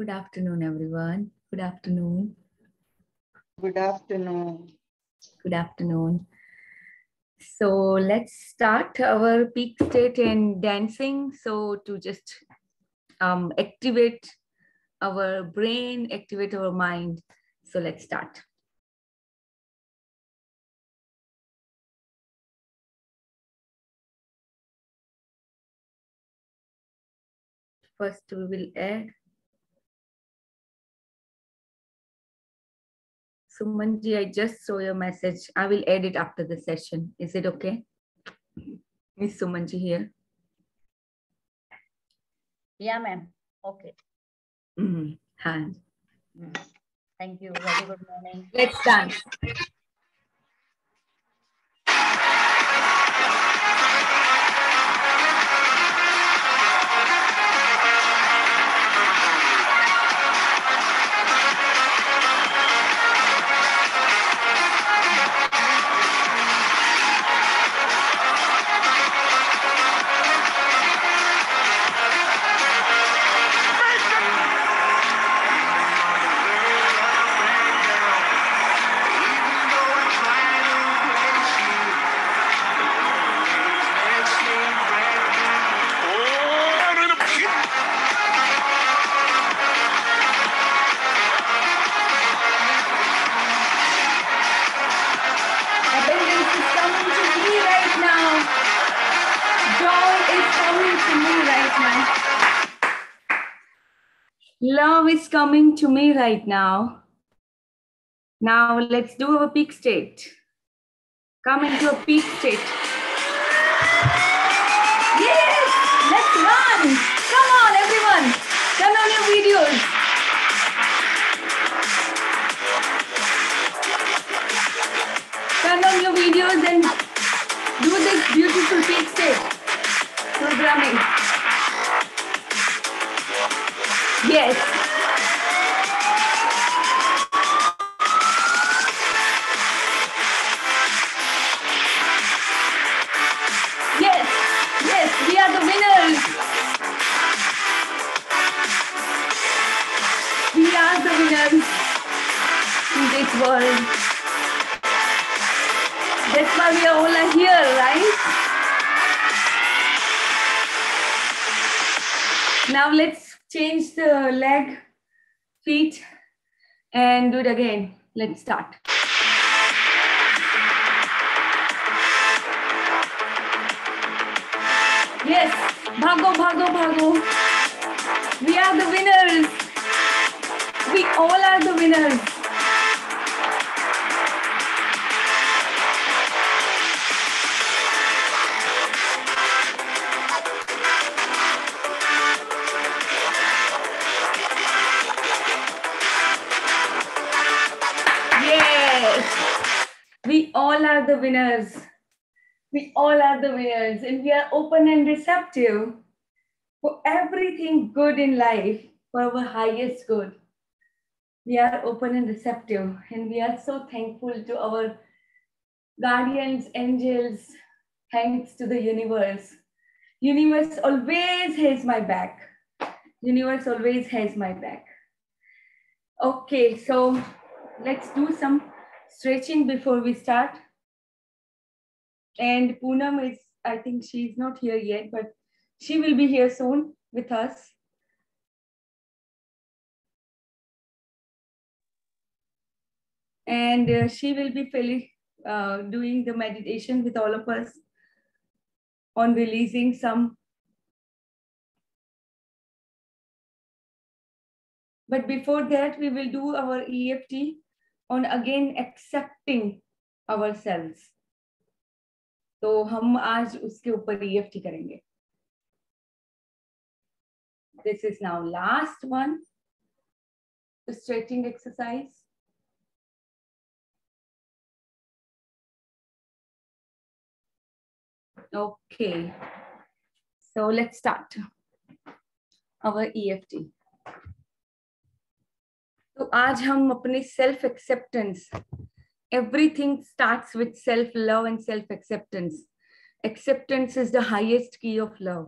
Good afternoon, everyone. Good afternoon. Good afternoon. Good afternoon. So let's start our peak state in dancing. So to just um, activate our brain, activate our mind. So let's start. First, we will add Sumanji, I just saw your message. I will add it after the session. Is it okay? Miss Sumanji here. Yeah, ma'am. Okay. Mhm. Hand. Mm. Thank you. Very good morning. Let's dance. Coming to me right now. Now let's do a peak state. Come into a peak state. Yes, let's run. Come on, everyone. Turn on your videos. Turn on your videos and do this beautiful peak state programming. Yes. Yes, world. That's why we are all here, right? Now let's change the leg, feet, and do it again. Let's start. Yes, bhago, bhago, bhago. We are the winners. We all are the winners. Winners. We all are the winners, and we are open and receptive for everything good in life, for our highest good. We are open and receptive, and we are so thankful to our guardians, angels. Thanks to the universe. Universe always has my back. Universe always has my back. Okay, so let's do some stretching before we start. And Poonam is, I think she's not here yet, but she will be here soon with us. And uh, she will be uh, doing the meditation with all of us on releasing some. But before that, we will do our EFT on again accepting ourselves. तो हम आज उसके ऊपर EFT करेंगे। This is now last one stretching exercise okay so let start our E F T तो आज हम अपने self acceptance everything starts with self love and self acceptance acceptance is the highest key of love.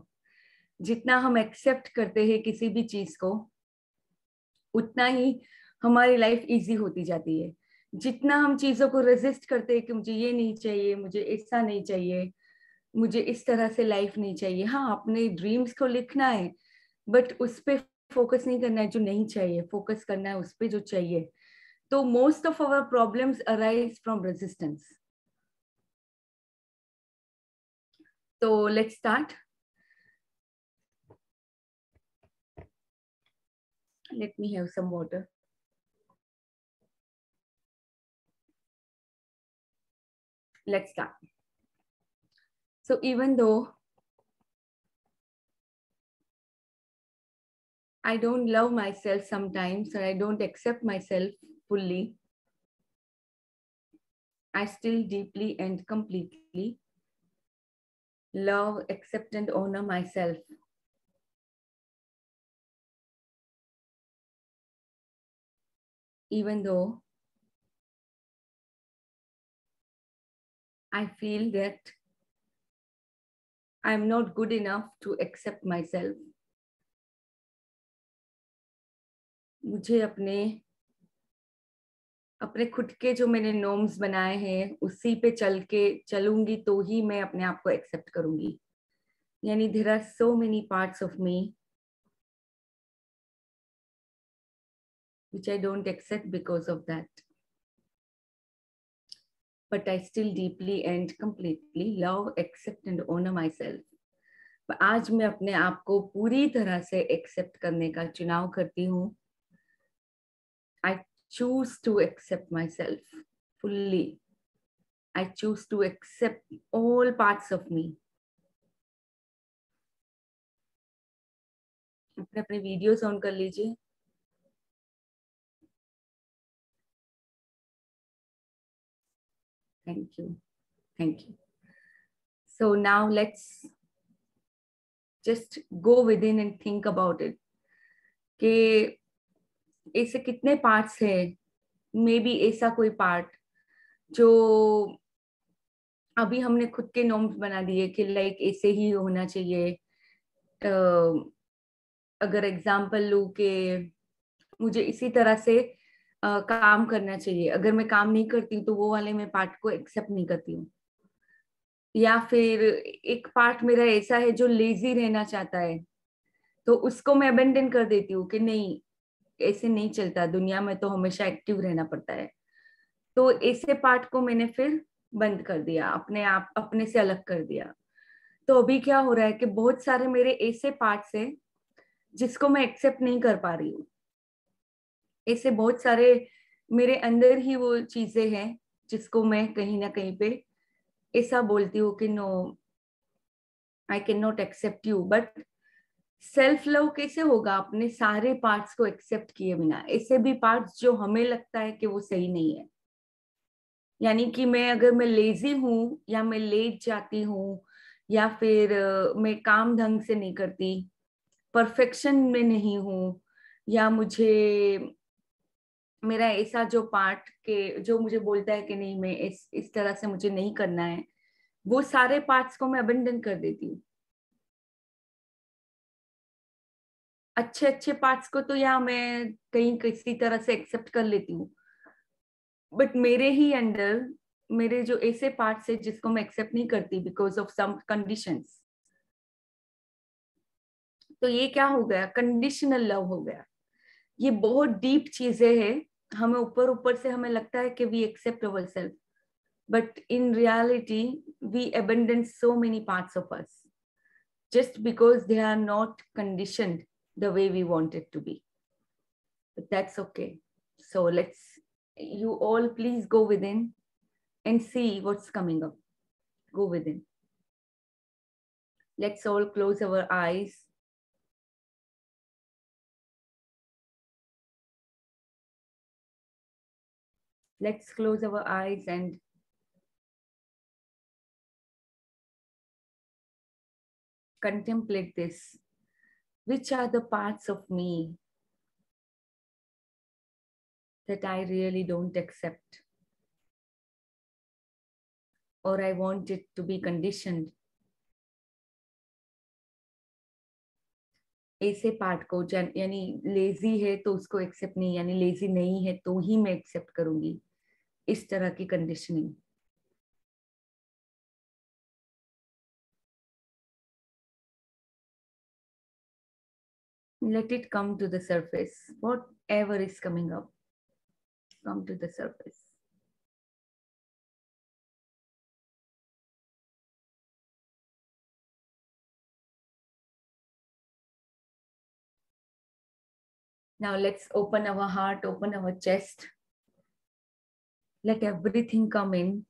जितना हम accept करते हैं किसी भी चीज़ को, उतना ही हमारी लाइफ इजी होती जाती है। जितना हम चीज़ों को रेजिस्ट करते हैं कि मुझे ये नहीं चाहिए, मुझे ऐसा नहीं चाहिए, मुझे इस तरह से लाइफ नहीं चाहिए। हाँ अपने ड्रीम्स को लिखना है बट उस पर फोकस नहीं करना है जो नहीं चाहिए। फोकस करना है उस पर जो चाहिए। So most of our problems arise from resistance. So let's start. Let me have some water. Let's start. So even though I don't love myself sometimes or I don't accept myself fully, I still deeply and completely love, accept, and honor myself. Even though I feel that I'm not good enough to accept myself. मुझे अपने अपने खुद के जो मैंने norms बनाए हैं उसी पे चल के चलूँगी तो ही मैं अपने आप को एक्सेप्ट करूँगी यानी there are so many parts of me which I don't accept because of that. but I still deeply and completely love, accept and honor myself. आज मैं अपने आप को पूरी तरह से एक्सेप्ट करने का चुनाव करती हूँ आई choose to accept my self fully I choose to accept all parts of मी अपने अपने वीडियोस ऑन कर लीजिए Thank you. Thank you. So now let's just go within and think about it. कि ऐसे कितने पार्ट्स है? मे बी ऐसा कोई पार्ट जो अभी हमने खुद के नॉर्म्स बना दिए कि लाइक ऐसे ही होना चाहिए। अगर एग्ज़ाम्पल लू के मुझे इसी तरह से काम करना चाहिए। अगर मैं काम नहीं करती हूँ तो वो वाले मैं पार्ट को एक्सेप्ट नहीं करती हूँ। या फिर एक पार्ट मेरा ऐसा है जो लेजी रहना चाहता है तो उसको मैं अबेंडन कर देती हूँ कि नहीं ऐसे नहीं चलता, दुनिया में तो हमेशा एक्टिव रहना पड़ता है। तो ऐसे पार्ट को मैंने फिर बंद कर दिया, अपने आप, अपने से अलग कर दिया। तो अभी क्या हो रहा है कि बहुत सारे मेरे ऐसे पार्ट्स है, जिसको मैं एक्सेप्ट नहीं कर पा रही हूँ। ऐसे बहुत सारे मेरे अंदर ही वो चीज़ें हैं, जिसको मैं कहीं ना कहीं पे ऐसा बोलती हूँ कि no I can not accept you but self love कैसे होगा? अपने सारे पार्ट्स को एक्सेप्ट किए बिना। ऐसे भी पार्ट्स जो हमें लगता है कि वो सही नहीं है। यानी कि मैं अगर मैं लेजी हूँ या मैं लेट जाती हूँ या फिर मैं काम ढंग से नहीं करती परफेक्शन में नहीं हूँ या मुझे, मेरा ऐसा जो पार्ट के, जो मुझे बोलता है कि नहीं, मैं इस इस तरह से मुझे नहीं करना है, वो सारे पार्ट्स को मैं अबेंडन कर देती हूँ। अच्छे अच्छे पार्ट्स को तो या मैं कहीं किसी तरह से एक्सेप्ट कर लेती हूँ। बट मेरे ही अंडर मेरे जो ऐसे पार्ट्स है जिसको मैं एक्सेप्ट नहीं करती बिकॉज़ ऑफ़ सम कंडीशंस तो ये क्या हो गया? कंडीशनल लव हो गया। ये बहुत डीप चीज़ें हैं। हमें ऊपर ऊपर से हमें लगता है कि we accept our self but in reality we abandon so many parts of us just because they are not conditioned the way we want it to be. But that's okay. So let's you all please go within and see what's coming up. Go within. Let's all close our eyes. Let's close our eyes and contemplate this. Which are the parts of me that I really don't accept? Or I want it to be conditioned? ऐसे part को यानी lazy है तो उसको accept नहीं यानी lazy नहीं है तो ही मैं एक्सेप्ट करूँगी इस तरह की conditioning let it come to the surface whatever is coming up come to the surface Now let's open our heart, open our chest. Let everything come in.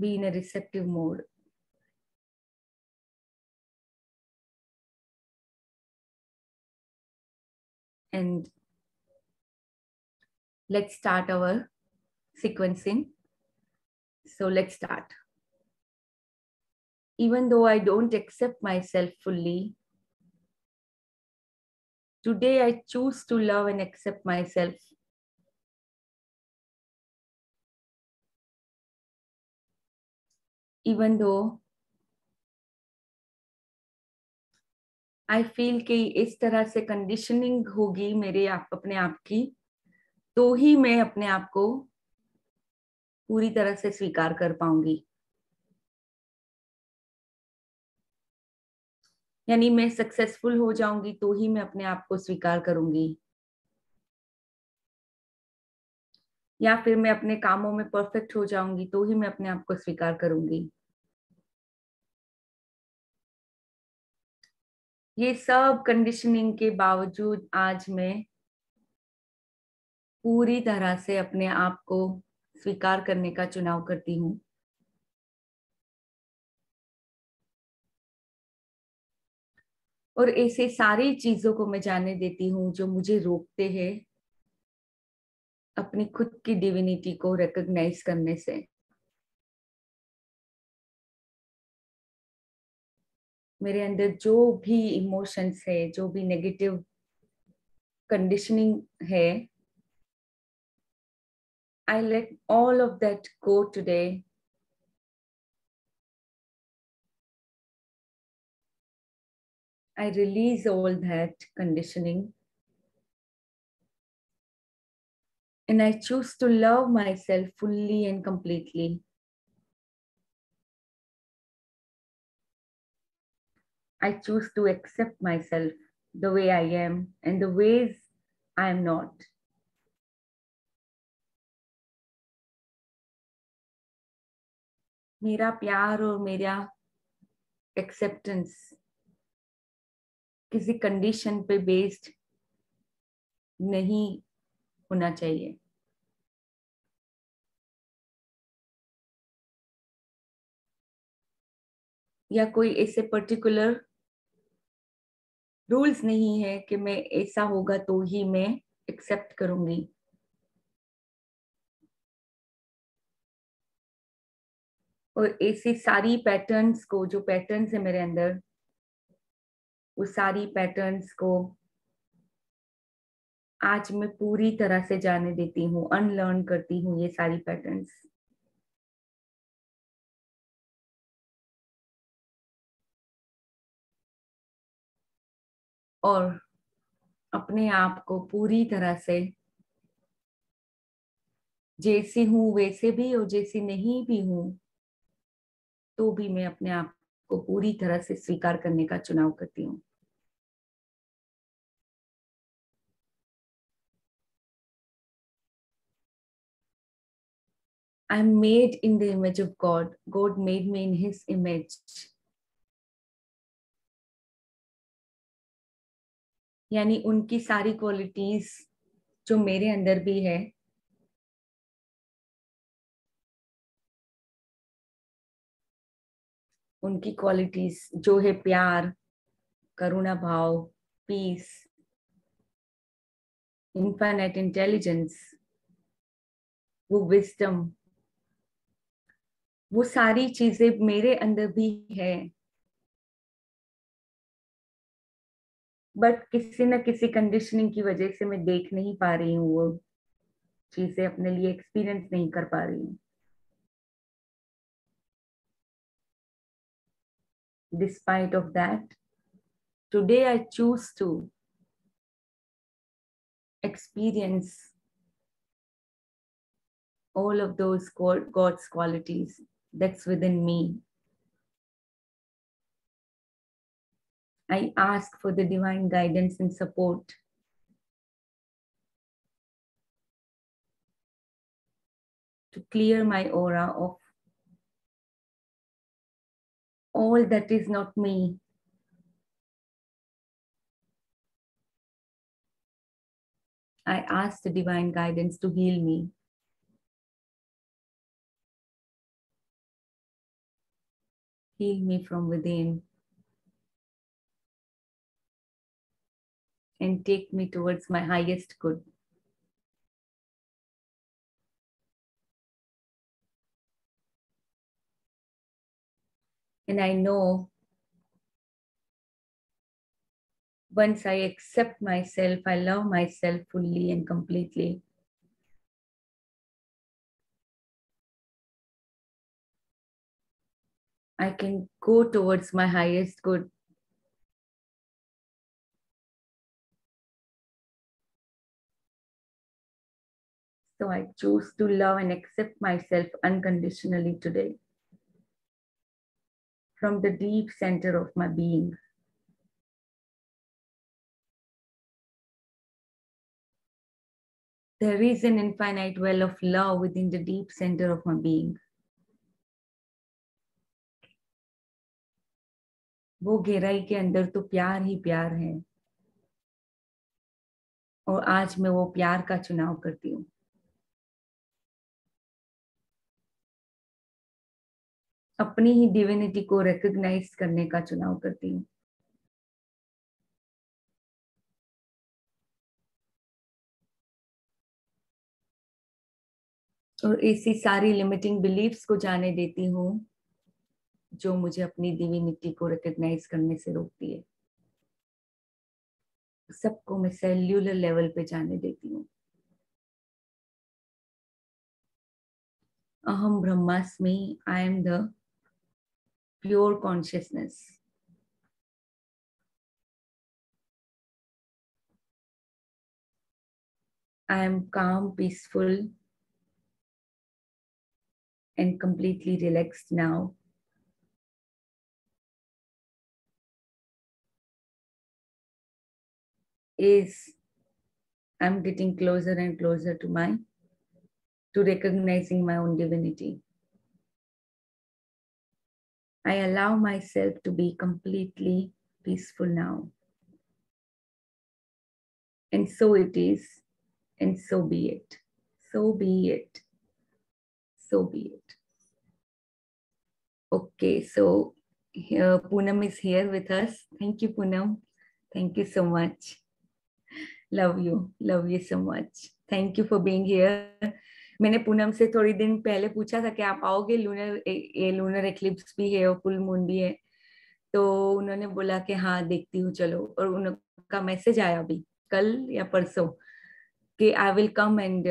Be in a receptive mode. And let's start our sequencing. So let's start. Even though I don't accept myself fully, Today, I choose to love and accept myself. Even though I feel कि इस तरह से conditioning होगी मेरे आप, अपने आप की तो ही मैं अपने आप को पूरी तरह से स्वीकार कर पाऊँगी। यानी मैं सक्सेसफुल हो जाऊँगी तो ही मैं अपने आप को स्वीकार करूँगी। या फिर मैं अपने कामों में परफेक्ट हो जाऊँगी तो ही मैं अपने आप को स्वीकार करूँगी। ये सब कंडीशनिंग के बावजूद आज मैं पूरी तरह से अपने आप को स्वीकार करने का चुनाव करती हूँ। और ऐसे सारी चीज़ों को मैं जाने देती हूँ जो मुझे रोकते हैं अपनी खुद की डिविनिटी को रिकॉग्नाइज करने से। मेरे अंदर जो भी इमोशंस है जो भी नेगेटिव कंडीशनिंग है I let all of that go today I release all that conditioning. And I choose to love myself fully and completely. I choose to accept myself the way I am and the ways I am not. मेरा प्यार और मेरा acceptance किसी condition पे based नहीं होना चाहिए या कोई ऐसे पर्टिकुलर रूल्स नहीं है कि मैं ऐसा होगा तो ही मैं एक्सेप्ट करूँगी। और ऐसी सारी पैटर्न्स को, जो पैटर्न्स है मेरे अंदर उस सारी पैटर्न्स को आज मैं पूरी तरह से जाने देती हूँ अनलर्न करती हूँ ये सारी पैटर्न्स और अपने आप को पूरी तरह से जैसी हूँ, वैसे भी और जैसी नहीं भी हूँ तो भी मैं अपने आप को पूरी तरह से स्वीकार करने का चुनाव करती हूँ I am made in the image of God. God made me in His image. यानी उनकी सारी क्वालिटीज जो मेरे अंदर भी है, उनकी क्वालिटीज जो है प्यार, करुणा भाव पीस इन्फाइनाइट इंटेलिजेंस वो विस्टम वो सारी चीज़ें मेरे अंदर भी है। बट किसी ना किसी कंडीशनिंग की वजह से मैं देख नहीं पा रही हूँ वो चीज़ें अपने लिए एक्सपीरियंस नहीं कर पा रही हूँ। Despite of that today I choose to experience all of those gods qualities that's within me I ask for the divine guidance and support. To clear my aura of all that is not me. I ask the divine guidance to heal me. Heal me from within. And take me towards my highest good. And I know once I accept myself, I love myself fully and completely. I can go towards my highest good. So I choose to love and accept myself unconditionally today from the deep center of my being. There is an infinite well of love within the deep center of my being. वो गहराई के अंदर तो प्यार ही प्यार है और आज मैं वो प्यार का चुनाव करती हूँ अपनी ही डिविनिटी को रिकग्नाइज करने का चुनाव करती हूँ। और ऐसी सारी लिमिटिंग बिलीफ्स को जाने देती हूँ, जो मुझे अपनी डिविनिटी को रिकग्नाइज करने से रोकती है। सबको मैं सेल्यूलर लेवल पे जाने देती हूँ। अहम ब्रह्मास्मि I am the pure consciousness. I am calm, peaceful, and completely relaxed now. Is I'm getting closer and closer to my to recognizing my own divinity. I allow myself to be completely peaceful now. And so it is, and so be it. So be it. So be it. Okay, so here Poonam is here with us. Thank you, Poonam. Thank you so much. Love you. Love you so much. Thank you for being here. मैंने पूनम से थोड़ी दिन पहले पूछा था कि आप आओगे लूनर ये लूनर एक्लिप्स भी है और फुल मून भी है? तो उन्होंने बोला कि हाँ देखती हूँ, चलो। और उनका मैसेज आया अभी, कल या परसों, कि I will come and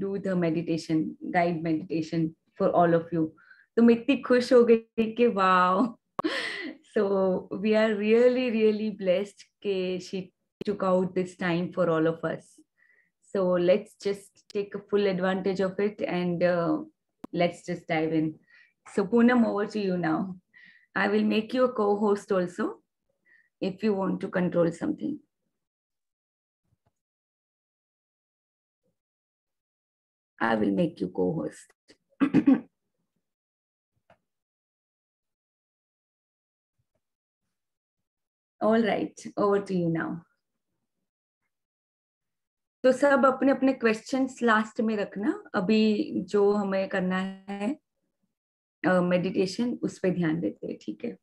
do the meditation guide meditation for all of you तो मैं इतनी खुश हो गई कि wow so we are really really blessed के she took out this time for all of us so let's just take a full advantage of it and uh, let's just dive in. So Poonam, over to you now. I will make you a co-host also if you want to control something. I will make you co-host. All right, over to you now. तो सब अपने अपने questions last में रखना अभी जो हमें करना है मेडिटेशन uh, उस पर ध्यान देते हैं ठीक है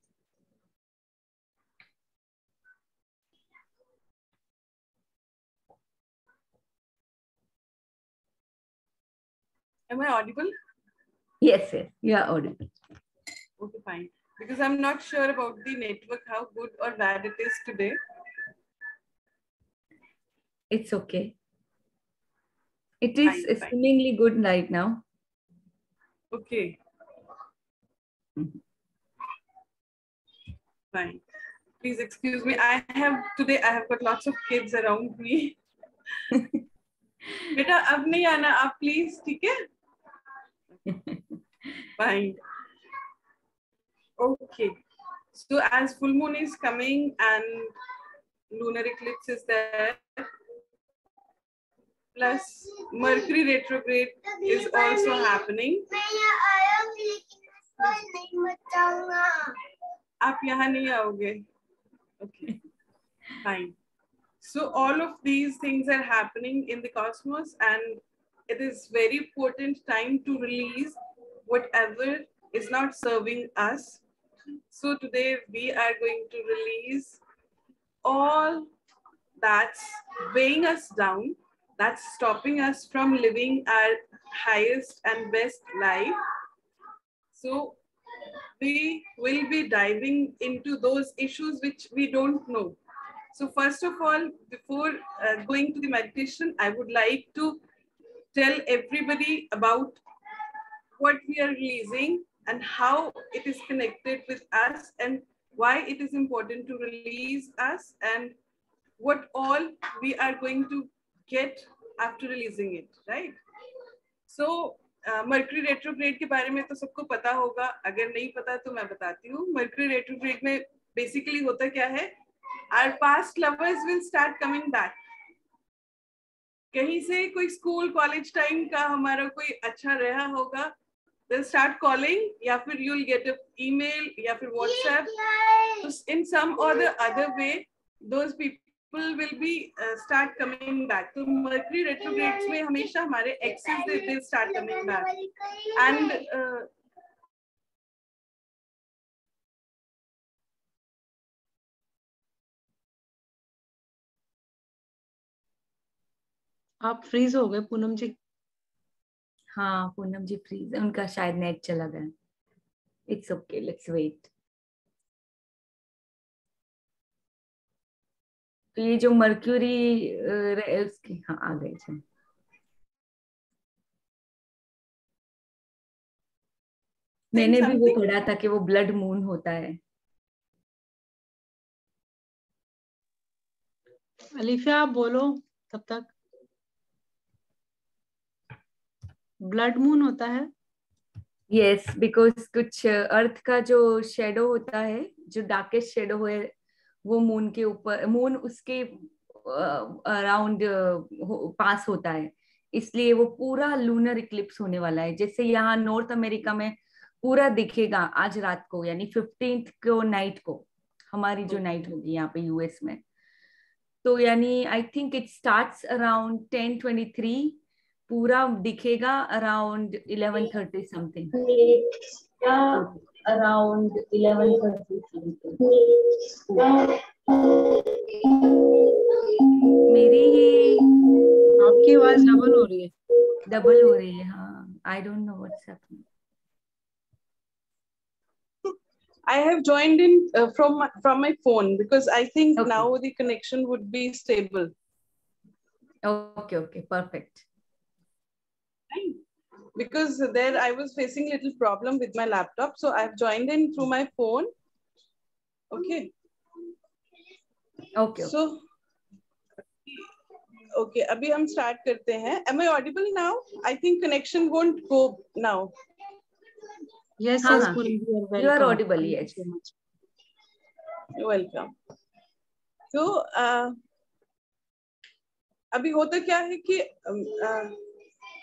Am I audible? Yes, yes, you are audible. Okay, fine. Because I'm not sure about the network, how good or bad it is today. It's okay. It is fine, seemingly fine. good right now. Okay. Mm -hmm. Fine. please excuse me. I have today. I have got lots of kids around me. बेटा अब नहीं आना आप please ठीक है fine okay so as full moon is coming and lunar eclipse is there plus mercury retrograde is also happening आप यहाँ नहीं आओगे okay fine so all of these things are happening in the cosmos and it is very important time to release whatever is not serving us so today we are going to release all that's weighing us down that's stopping us from living our highest and best life so we will be diving into those issues which we don't know. So first of all, before uh, going to the meditation, I would like to tell everybody about what we are releasing and how it is connected with us and why it is important to release us and what all we are going to get after releasing it, right? So Mercury uh, retrograde के बारे में तो सबको पता होगा। अगर नहीं पता तो मैं बताती हूँ। मर्क्री रेट्रोग्रेड में बेसिकली होता क्या है? Our past lovers will start coming back कहीं से कोई स्कूल कॉलेज टाइम का हमारा कोई अच्छा रहा होगा they'll start calling या फिर you'll गेट an email या फिर WhatsApp in in some or the other way those people will be uh, start coming back to so mercury retrogrades mein hamesha hamare exes they will start coming back and आप freeze हो गए पूनम जी हाँ पूनम जी freeze उनका शायद net चला गया it's okay let's wait तो ये जो मर्क्यूरी उसकी हाँ आ गए थे मैंने भी वो पढ़ा था कि वो ब्लड मून होता है। अलीफिया आप बोलो तब तक? ब्लड मून होता है? यस yes, बिकॉज़ कुछ अर्थ का जो शेडो होता है जो डार्केस्ट शेडो है वो मून के ऊपर मून उसके अराउंड पास होता है। इसलिए वो पूरा लूनर इक्लिप्स होने वाला है। जैसे यहाँ नॉर्थ अमेरिका में पूरा दिखेगा आज रात को यानी फिफ्टींथ को नाइट को हमारी जो नाइट होगी यहाँ पे यूएस में। तो यानी I think it starts around ten twenty three पूरा दिखेगा around eleven thirty something around eleven thirty something मेरी ये आपकी आवाज़ डबल हो रही है डबल हो रही है हाँ I don't know what's happening I have joined in uh, from my, from my phone because I think Okay. now the connection would be stable. okay okay perfect Because there I was facing little problem with my laptop, so I've joined in through my phone. Okay. okay. So okay, अभी हम start करते हैं. Am I audible now? I think connection won't go now. yes हाँ, yes हाँ. जी, you're You are audible, yes. so much. You're welcome. तो uh, अभी होता क्या है कि um, uh,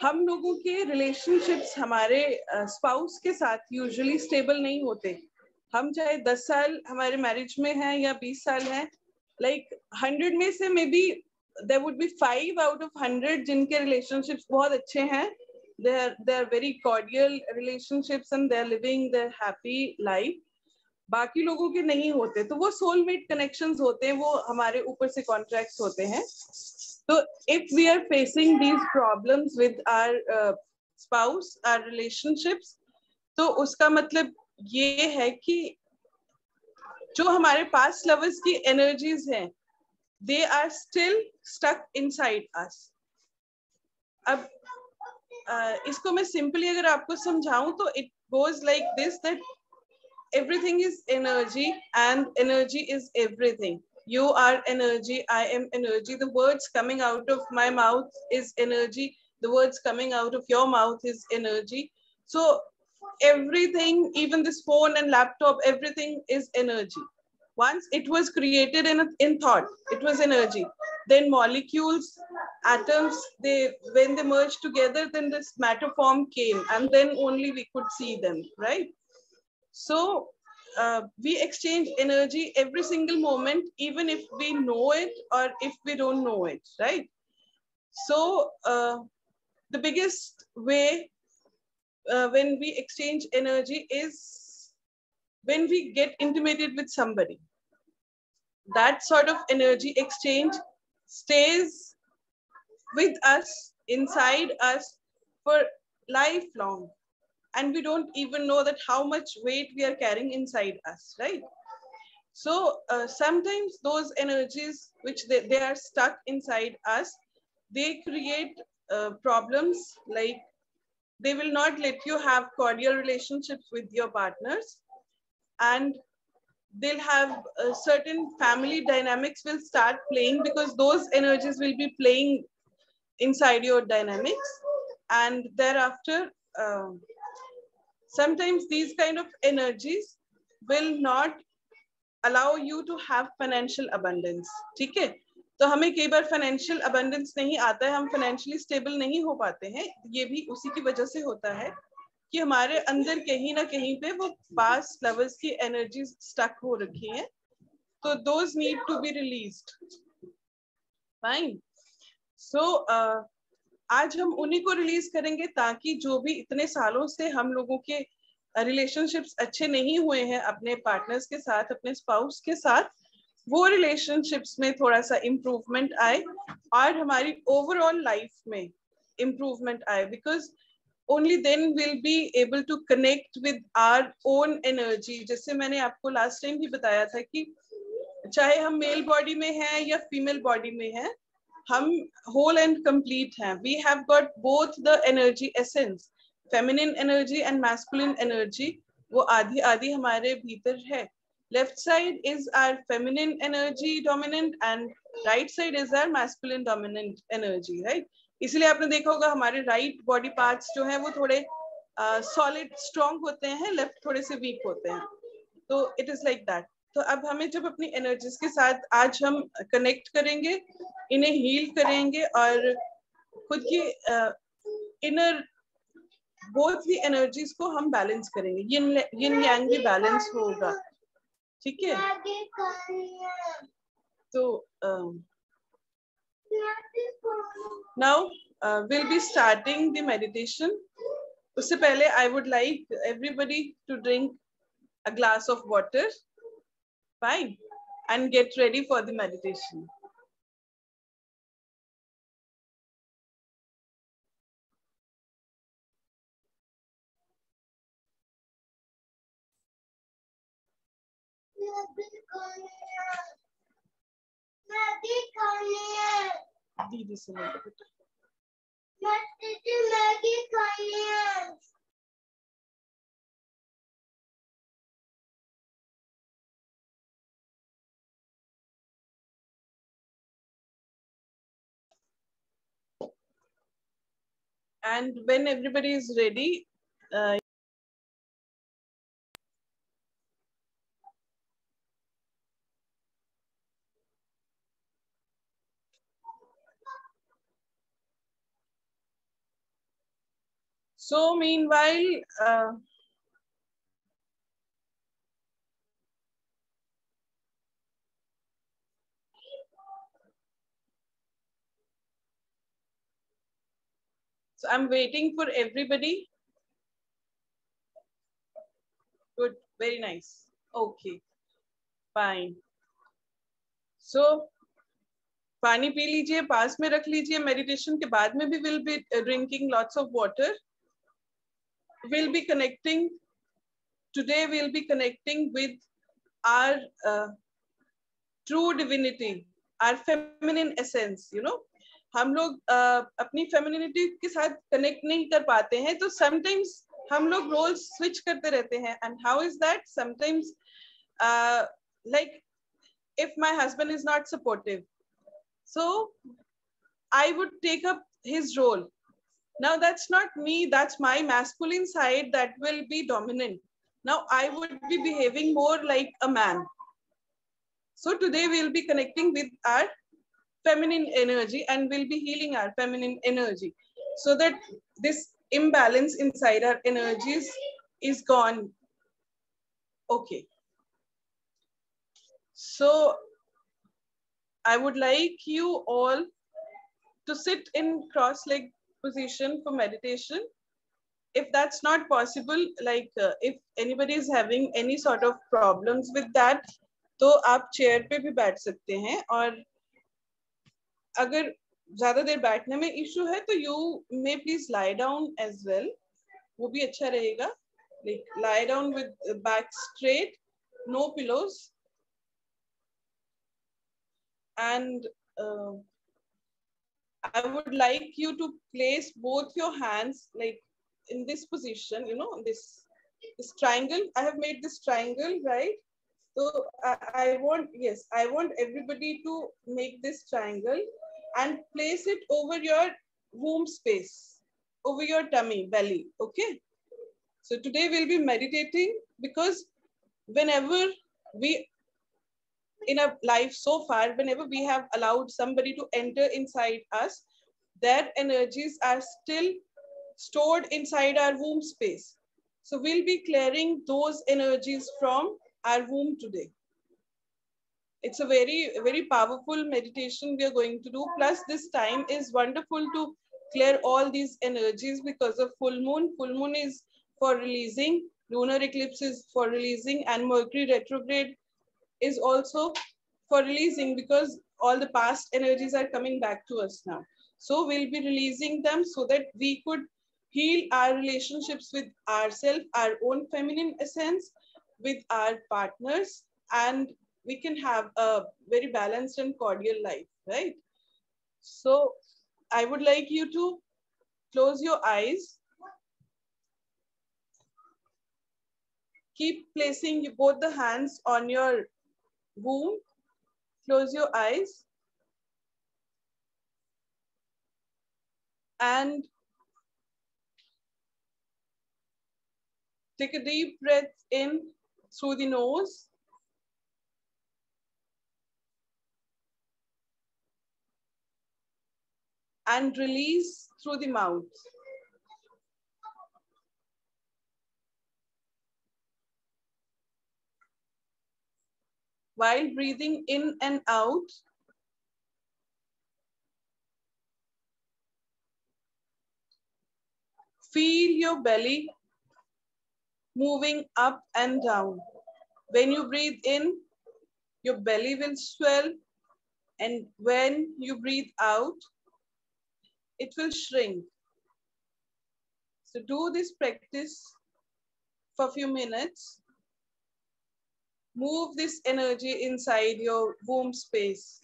हम लोगों के रिलेशनशिप्स हमारे स्पाउस के साथ यूजुअली स्टेबल नहीं होते। हम चाहे दस साल हमारे मैरिज में हैं या बीस साल हैं लाइक हंड्रेड में से maybe there would be five out of hundred जिनके रिलेशनशिप्स बहुत अच्छे हैं। They are they are very cordial relationships and they are living their happy life बाकी लोगों के नहीं होते तो वो सोलमेट कनेक्शंस होते हैं, वो हमारे ऊपर से कॉन्ट्रैक्ट्स होते हैं। So if we are facing these problems with our uh, spouse, our relationships, तो उसका मतलब ये है कि जो हमारे पास लवर्स की एनर्जीज हैं they are still stuck inside us अब uh, इसको मैं सिंपली अगर आपको समझाऊं तो it goes like this that everything is energy and energy is everything you are energy i am energy. The words coming out of my mouth is energy. The words coming out of your mouth is energy. So everything even this phone and laptop everything is energy. Once it was created in in thought it was energy. Then molecules atoms they when they merged together then this matter form came and then only we could see them right? So uh, we exchange energy every single moment even if we know it or if we don't know it right so uh, the biggest way uh, when we exchange energy is when we get intimated with somebody that sort of energy exchange stays with us, inside us for lifelong. And we don't even know that how much weight we are carrying inside us, right? So uh, sometimes those energies which they, they are stuck inside us, they create uh, problems like they will not let you have cordial relationships with your partners and they'll have uh, certain family dynamics will start playing because those energies will be playing inside your dynamics and thereafter uh, sometimes these kind of energies will not allow you to have financial abundance. ठीक है? तो हमें कई बार financial abundance नहीं आता है, हम financially stable नहीं हो पाते हैं। ये भी उसी की वजह से होता है कि हमारे अंदर कहीं ना कहीं पे वो पास लेवल्स की एनर्जी स्टक हो रखी है। तो those need to be released fine so आज हम उन्हीं को रिलीज़ करेंगे ताकि जो भी इतने सालों से हम लोगों के रिलेशनशिप्स अच्छे नहीं हुए हैं, अपने पार्टनर्स के साथ, अपने स्पाउस के साथ, वो रिलेशनशिप्स में थोड़ा सा इम्प्रूवमेंट आए और हमारी ओवरऑल लाइफ में इम्प्रूवमेंट आए because only then will be able to connect with our own energy जैसे मैंने आपको लास्ट टाइम भी बताया था कि चाहे हम मेल बॉडी में हैं या फीमेल बॉडी में हैं हम होल एंड कंप्लीट हैं. We have got both the energy essence feminine energy and masculine energy वो आधी आधी हमारे भीतर है. Left side is our feminine energy dominant and right side is our masculine dominant energy right? इसलिए आपने देखा होगा हमारे राइट बॉडी पार्ट्स जो है वो थोड़े सॉलिड uh, स्ट्रॉन्ग होते हैं लेफ़्ट थोड़े से वीक होते हैं. तो इट इज़ लाइक दैट तो अब हमें जब अपनी एनर्जीज के साथ आज हम कनेक्ट करेंगे, इन्हें हील करेंगे और खुद की इनर बोथ ही एनर्जीज को हम बैलेंस करेंगे। यिन यिन भी बैलेंस होगा। ठीक है? तो now will be starting the meditation उससे पहले I would like everybody to drink a glass of water 5 and get ready for the meditation. दीदी से मैगी खानी है And when everybody is ready, uh, So meanwhile, uh, so I'm waiting for everybody. Good, very nice. Okay, fine. So पानी पी लीजिए पास में रख लीजिए मेडिटेशन के बाद में भी will be drinking lots of water we'll be connecting today we'll be connecting with our uh, true divinity our feminine essence you know हम लोग uh, अपनी फेमिनिटी के साथ कनेक्ट नहीं कर पाते हैं तो समटाइम्स हम लोग रोल स्विच करते रहते हैं। And how is that sometimes like if my husband is not supportive so I would take up his role now that's not me that's my masculine side that will be dominant now I would be behaving more like a man so today we'll be connecting with our feminine energy and we'll be healing our feminine energy so that this imbalance inside our energies is gone okay so I would like you all to sit in cross-leg position for meditation. If that's not possible, like uh, if anybody is having any sort of problems with that, तो आप chair पे भी बैठ सकते हैं और अगर ज़्यादा देर बैठने में इश्यू है तो you may please lie down as well वो भी अच्छा रहेगा। Like lie down with back straight no pillows and I would like you to place both your hands like in this position you know this this triangle I have made this triangle right So I, I want yes I want everybody to make this triangle. And place it over your womb space, over your tummy, belly, okay? So today we'll be meditating because whenever we in a life so far, whenever we have allowed somebody to enter inside us, their energies are still stored inside our womb space. So we'll be clearing those energies from our womb today. It's a very, very powerful meditation we are going to do. Plus, this time is wonderful to clear all these energies because of full moon. Full moon is for releasing, lunar eclipse is for releasing, and Mercury retrograde is also for releasing because all the past energies are coming back to us now. So we'll be releasing them so that we could heal our relationships with ourselves, our own feminine essence, with our partners, and we can have a very balanced and cordial life, right? So I would like you to close your eyes. Keep placing both the hands on your womb. Close your eyes. And take a deep breath in through the nose. And release through the mouth. while breathing in and out. Feel your belly moving up and down. When you breathe in, your belly will swell. And when you breathe out, it will shrink. So do this practice for a few minutes move this energy inside your womb space.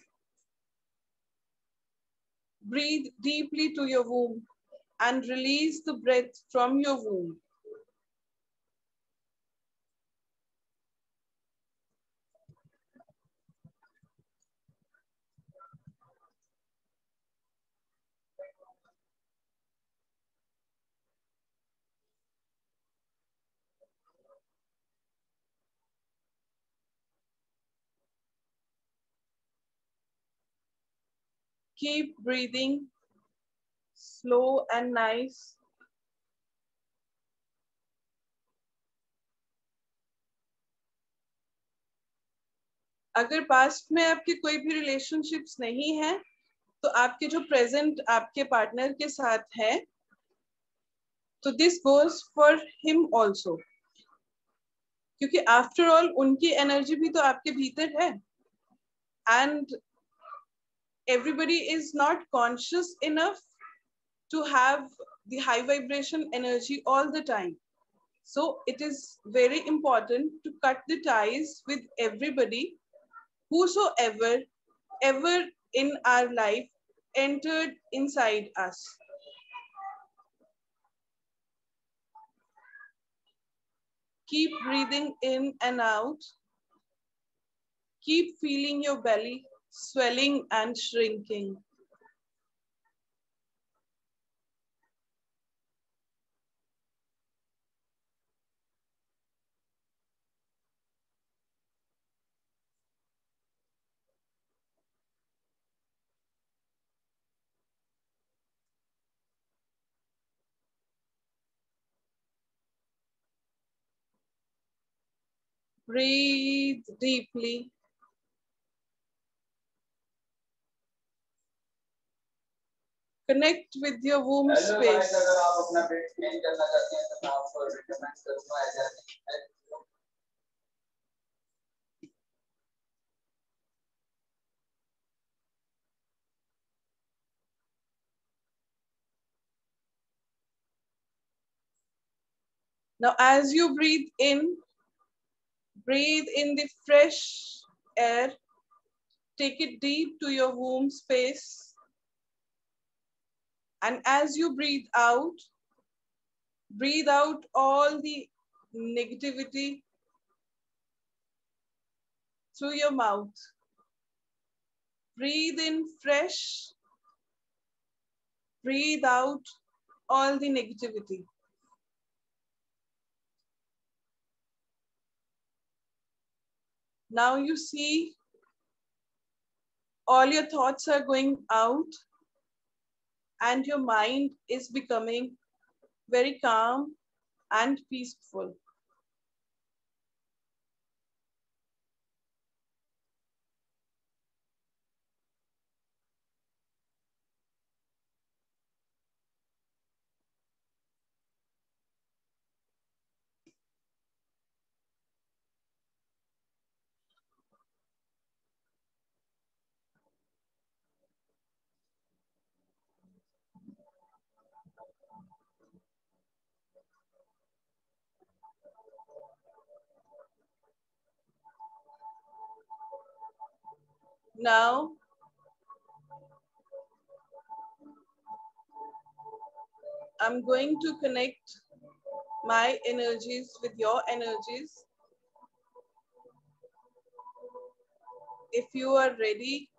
Breathe deeply to your womb and release the breath from your womb. Keep breathing slow and nice. अगर past में आपके कोई भी relationships नहीं है तो आपके जो प्रेजेंट आपके पार्टनर के साथ है तो this goes for him also क्योंकि आफ्टर ऑल उनकी एनर्जी भी तो आपके भीतर है and everybody is not conscious enough to have the high vibration energy all the time. So it is very important to cut the ties with everybody, whosoever ever in our life entered inside us. Keep breathing in and out. Keep feeling your belly swelling and shrinking. Breathe deeply. connect with your womb space. Now, as you breathe in, breathe in the fresh air. Take it deep to your womb space. And as you breathe out, breathe out all the negativity through your mouth. Breathe in fresh. Breathe out all the negativity. Now you see all your thoughts are going out and your mind is becoming very calm and peaceful. Now, I'm going to connect my energies with your energies. If you are ready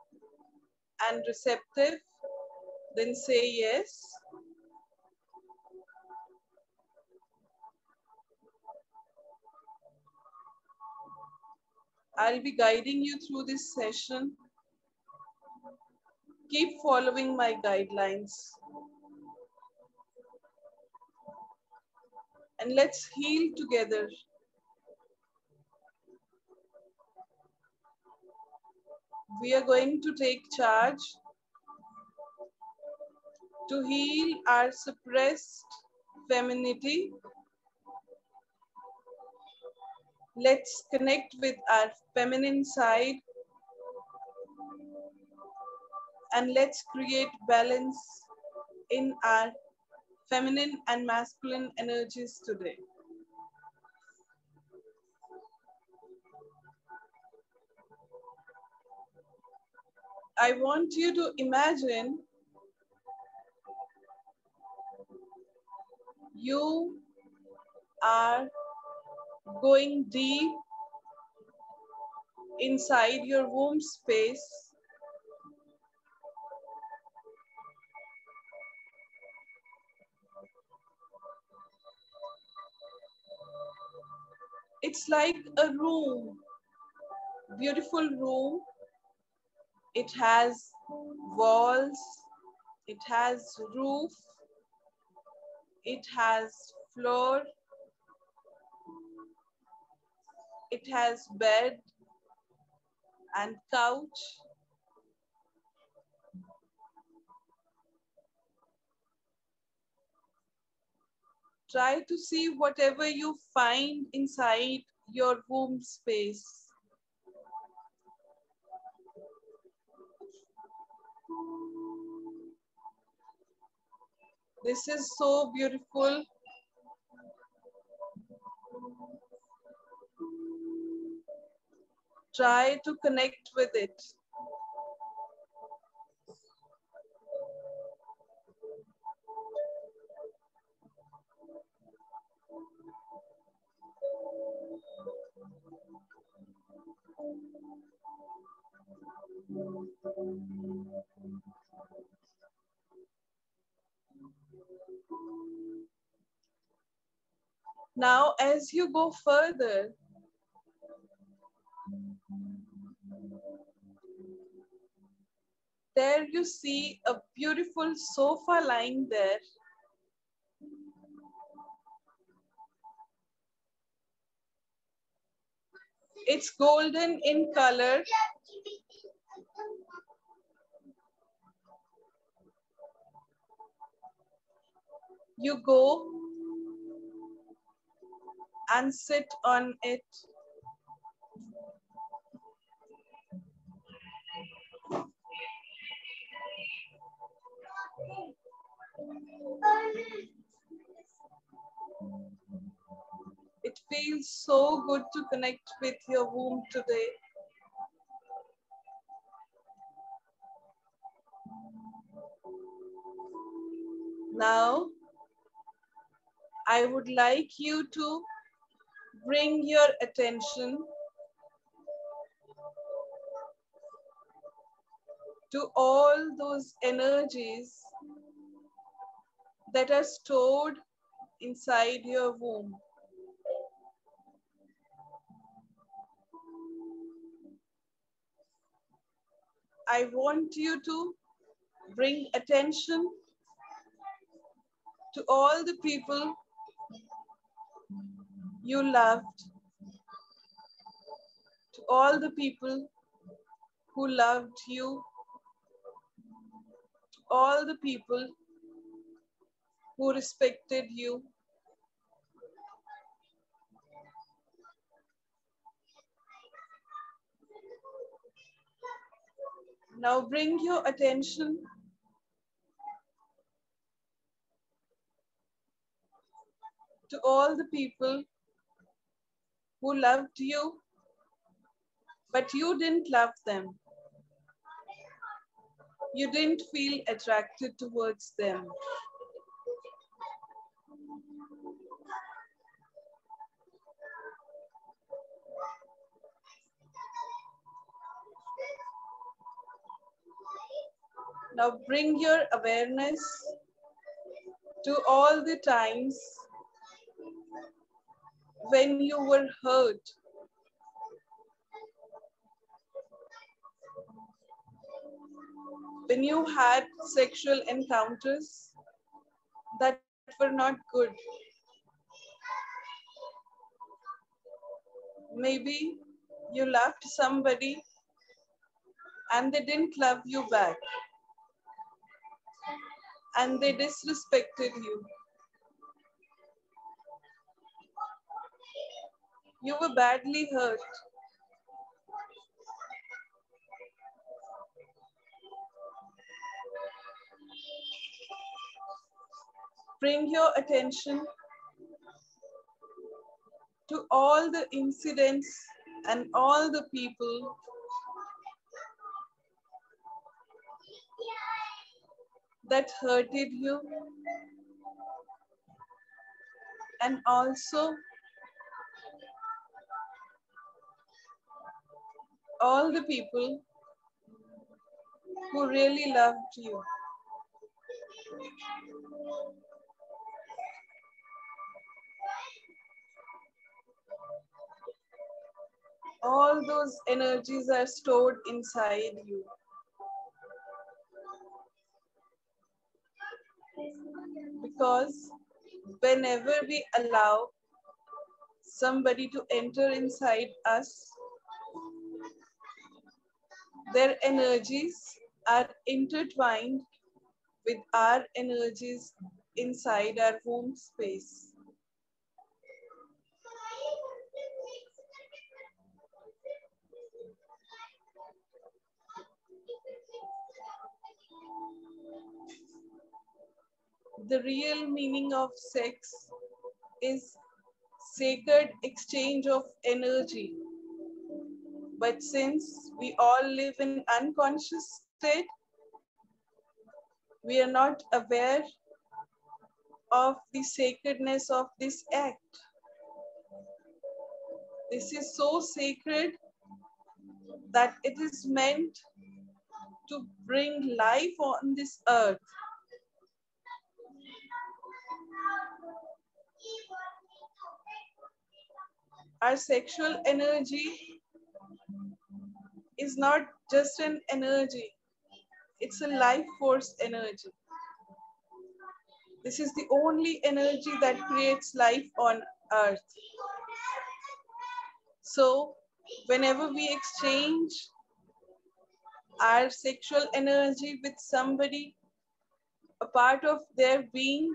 and receptive, then say yes. I'll be guiding you through this session. Keep following my guidelines. And let's heal together. We are going to take charge to heal our suppressed femininity. Let's connect with our feminine side and let's create balance in our feminine and masculine energies today. I want you to imagine you are going deep inside your womb space it's like a room beautiful room. It has walls it has roof it has floor it has bed and couch try to see whatever you find inside your womb space. This is so beautiful. Try to connect with it Now, as you go further, there you see a beautiful sofa lying there. It's golden in color. You go and sit on it. It feels so good to connect with your womb today. Now, I would like you to bring your attention to all those energies that are stored inside your womb. I want you to bring attention to all the people you loved, to all the people who loved you, to all the people who respected you. Now bring your attention to all the people who loved you, but you didn't love them. You didn't feel attracted towards them. Now bring your awareness to all the times when you were hurt. When you had sexual encounters that were not good. Maybe you loved somebody and they didn't love you back and they disrespected you. You were badly hurt. Bring your attention to all the incidents and all the people that hurted you and also all the people who really loved you. All those energies are stored inside you. Because whenever we allow somebody to enter inside us, their energies are intertwined with our energies inside our womb space. The real meaning of sex is sacred exchange of energy. But since we all live in unconscious state, we are not aware of the sacredness of this act. This is so sacred that it is meant to bring life on this earth. Our sexual energy is not just an energy, it's a life force energy. This is the only energy that creates life on earth. So, whenever we exchange our sexual energy with somebody, a part of their being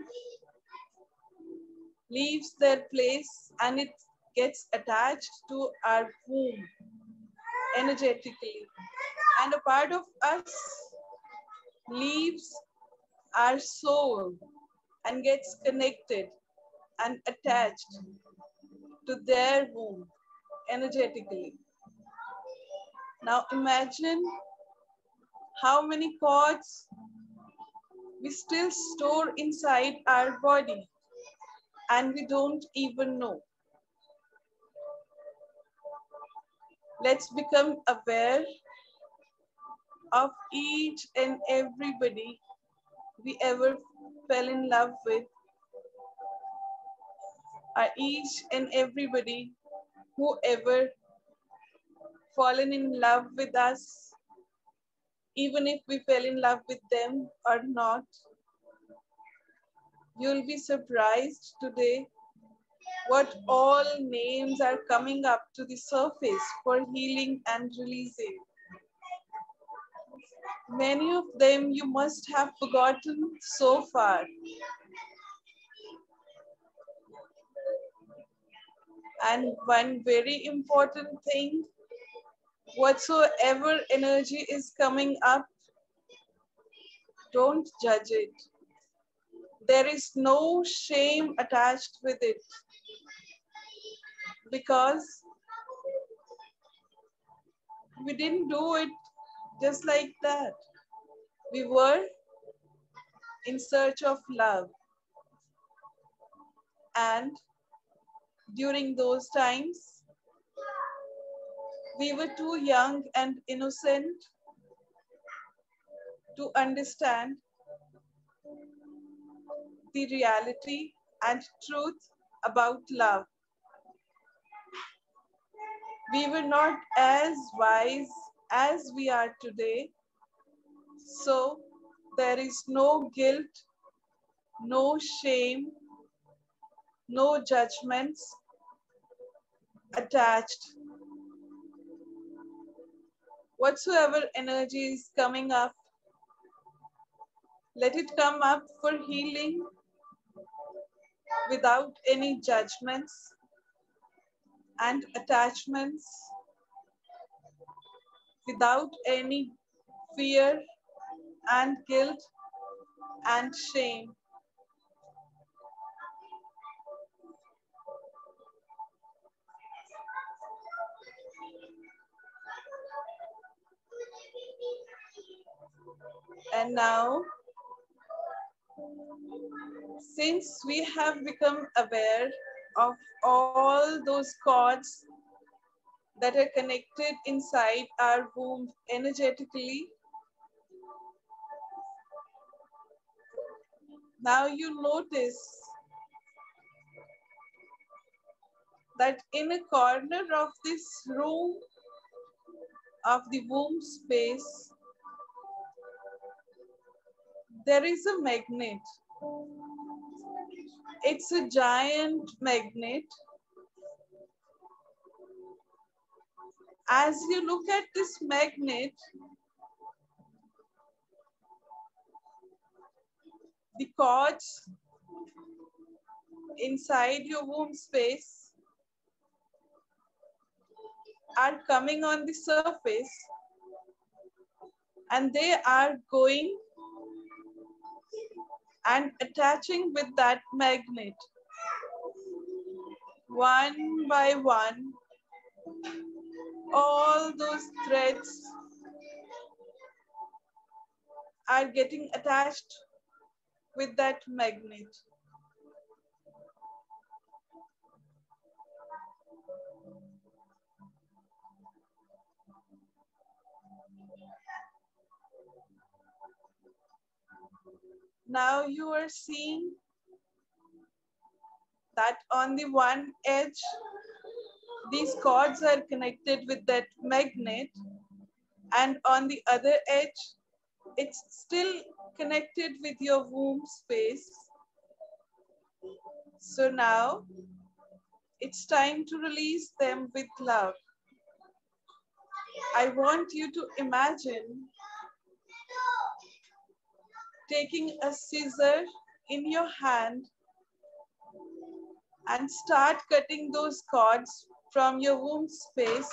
leaves their place and it gets attached to our womb energetically. And a part of us leaves our soul and gets connected and attached to their womb energetically. Now imagine how many cords we still store inside our body and we don't even know. Let's become aware of each and everybody we ever fell in love with, or each and everybody who ever fallen in love with us, even if we fell in love with them or not. You'll be surprised today what all names are coming up to the surface for healing and releasing. Many of them you must have forgotten so far. And one very important thing, whatsoever energy is coming up, don't judge it. There is no shame attached with it because we didn't do it just like that. We were in search of love. And during those times, we were too young and innocent to understand the reality and truth about love. We were not as wise as we are today. So there is no guilt, no shame, no judgments attached. Whatsoever energy is coming up, let it come up for healing without any judgments and attachments, without any fear and guilt and shame. And now, since we have become aware of all those cords that are connected inside our womb energetically, now you notice that in a corner of this room of the womb space, there is a magnet. It's a giant magnet. As you look at this magnet, the cords inside your womb space are coming on the surface and they are going and attaching with that magnet. One by one, all those threads are getting attached with that magnet. Now you are seeing that on the one edge, these cords are connected with that magnet, and on the other edge, it's still connected with your womb space. So now it's time to release them with love. I want you to imagine taking a scissor in your hand and start cutting those cords from your womb space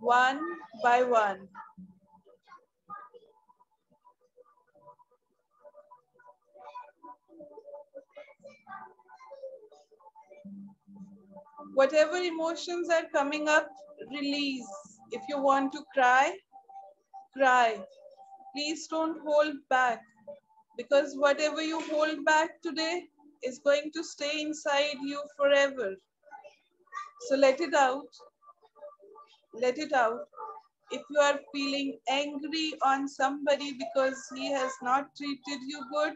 one by one. Whatever emotions are coming up, release. If you want to cry, cry. Please don't hold back because whatever you hold back today is going to stay inside you forever. So let it out. Let it out. If you are feeling angry on somebody because he has not treated you good,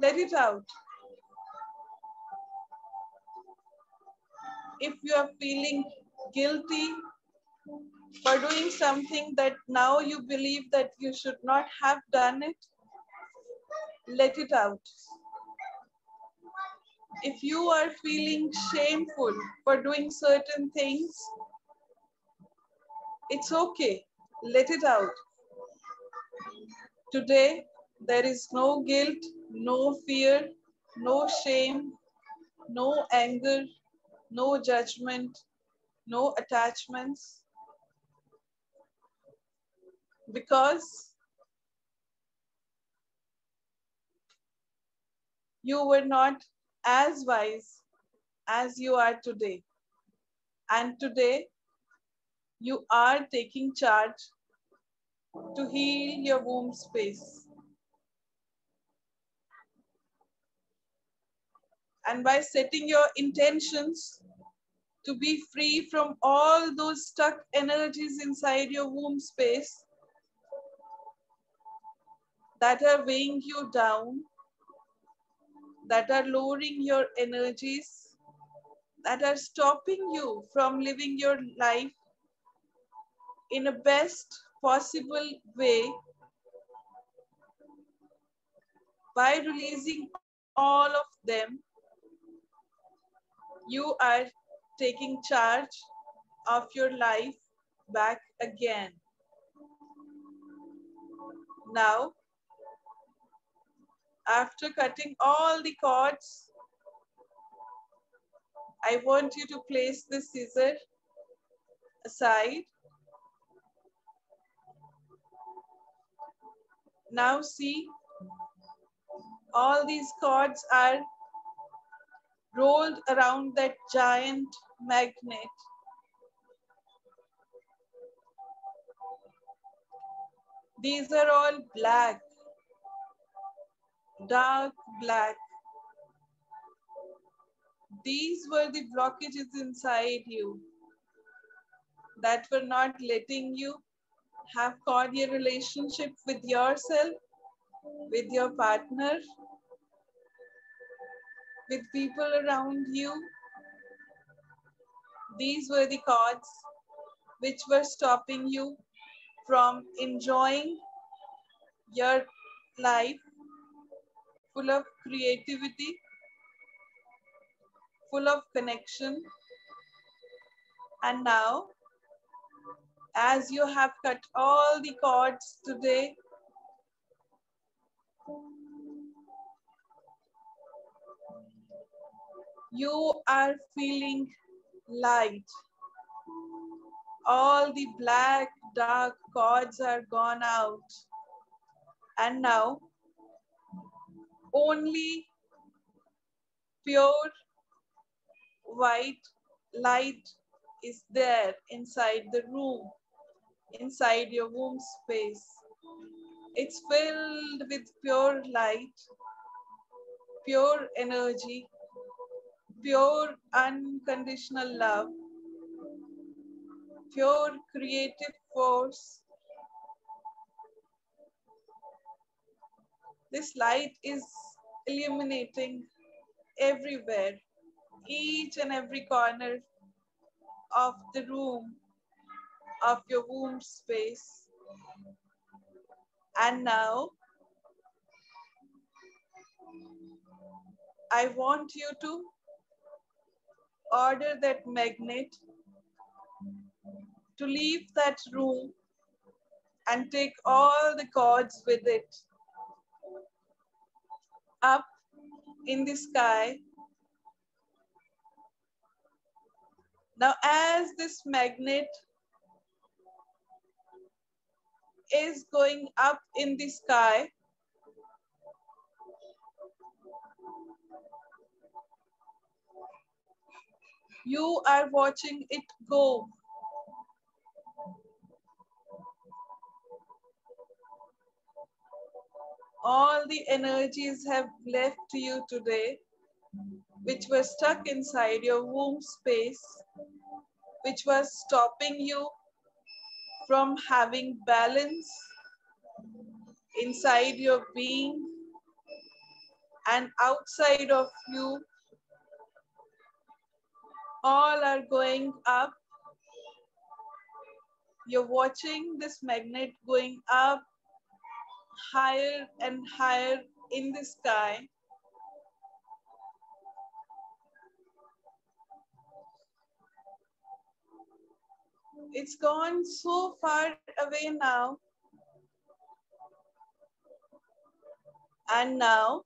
let it out. If you are feeling guilty for doing something that now you believe that you should not have done it, let it out. If you are feeling shameful for doing certain things, it's okay. Let it out. Today, there is no guilt, no fear, no shame, no anger, no judgment, no attachments. Because you were not as wise as you are today. And today, you are taking charge to heal your womb space. And by setting your intentions to be free from all those stuck energies inside your womb space that are weighing you down, that are lowering your energies, that are stopping you from living your life in a best possible way by releasing all of them you are taking charge of your life back again. Now after cutting all the cords i want you to place the scissor aside Now see, all these cords are rolled around that giant magnet. These are all black, dark black. These were the blockages inside you that were not letting you have cordial relationship with yourself, with your partner, with people around you. These were the cords which were stopping you from enjoying your life full of creativity, full of connection. And now as you have cut all the cords today, you are feeling light. All the black, dark cords are gone out. And now, only pure white light is there inside the room inside your womb space. It's filled with pure light, pure energy, pure unconditional love, pure creative force. This light is illuminating everywhere, each and every corner of the room, of your womb space. And now, I want you to order that magnet to leave that room and take all the cords with it up in the sky. Now, as this magnet is going up in the sky, you are watching it go. All the energies have left you today, which were stuck inside your womb space, which was stopping you from having balance inside your being and outside of you all are going up. You're watching this magnet going up higher and higher in the sky. It's gone so far away now. And now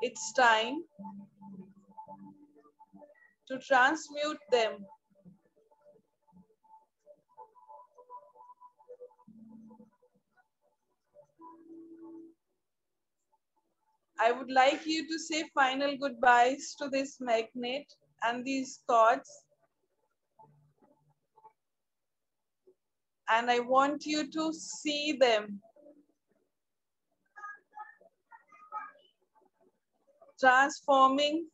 it's time to transmute them. I would like you to say final goodbyes to this magnet and these cords. And I want you to see them. Transforming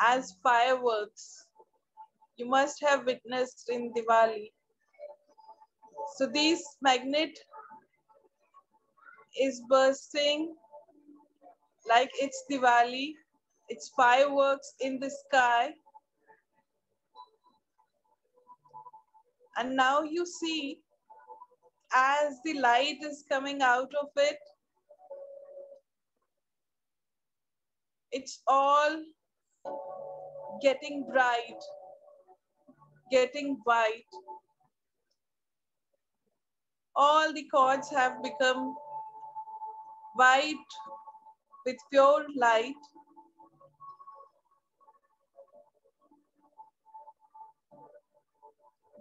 as fireworks you must have witnessed in Diwali. So this magnet is bursting like it's Diwali. It's fireworks in the sky. And now you see as the light is coming out of it, it's all getting bright, getting white. All the cords have become white with pure light.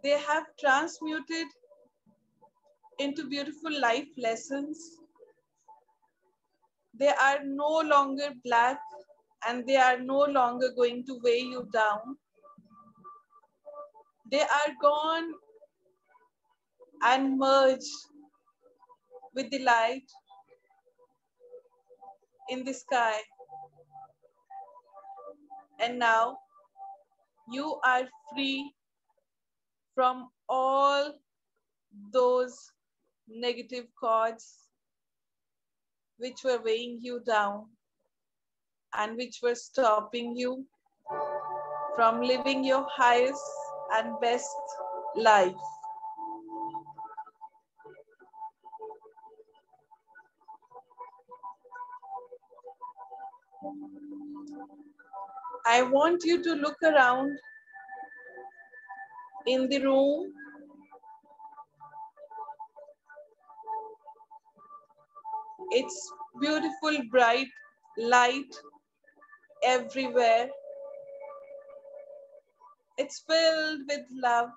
They have transmuted into beautiful life lessons. They are no longer black and they are no longer going to weigh you down. They are gone and merged with the light in the sky. And now you are free from all those negative cords which were weighing you down and which were stopping you from living your highest and best life. I want you to look around in the room. It's beautiful, bright light everywhere. It's filled with love.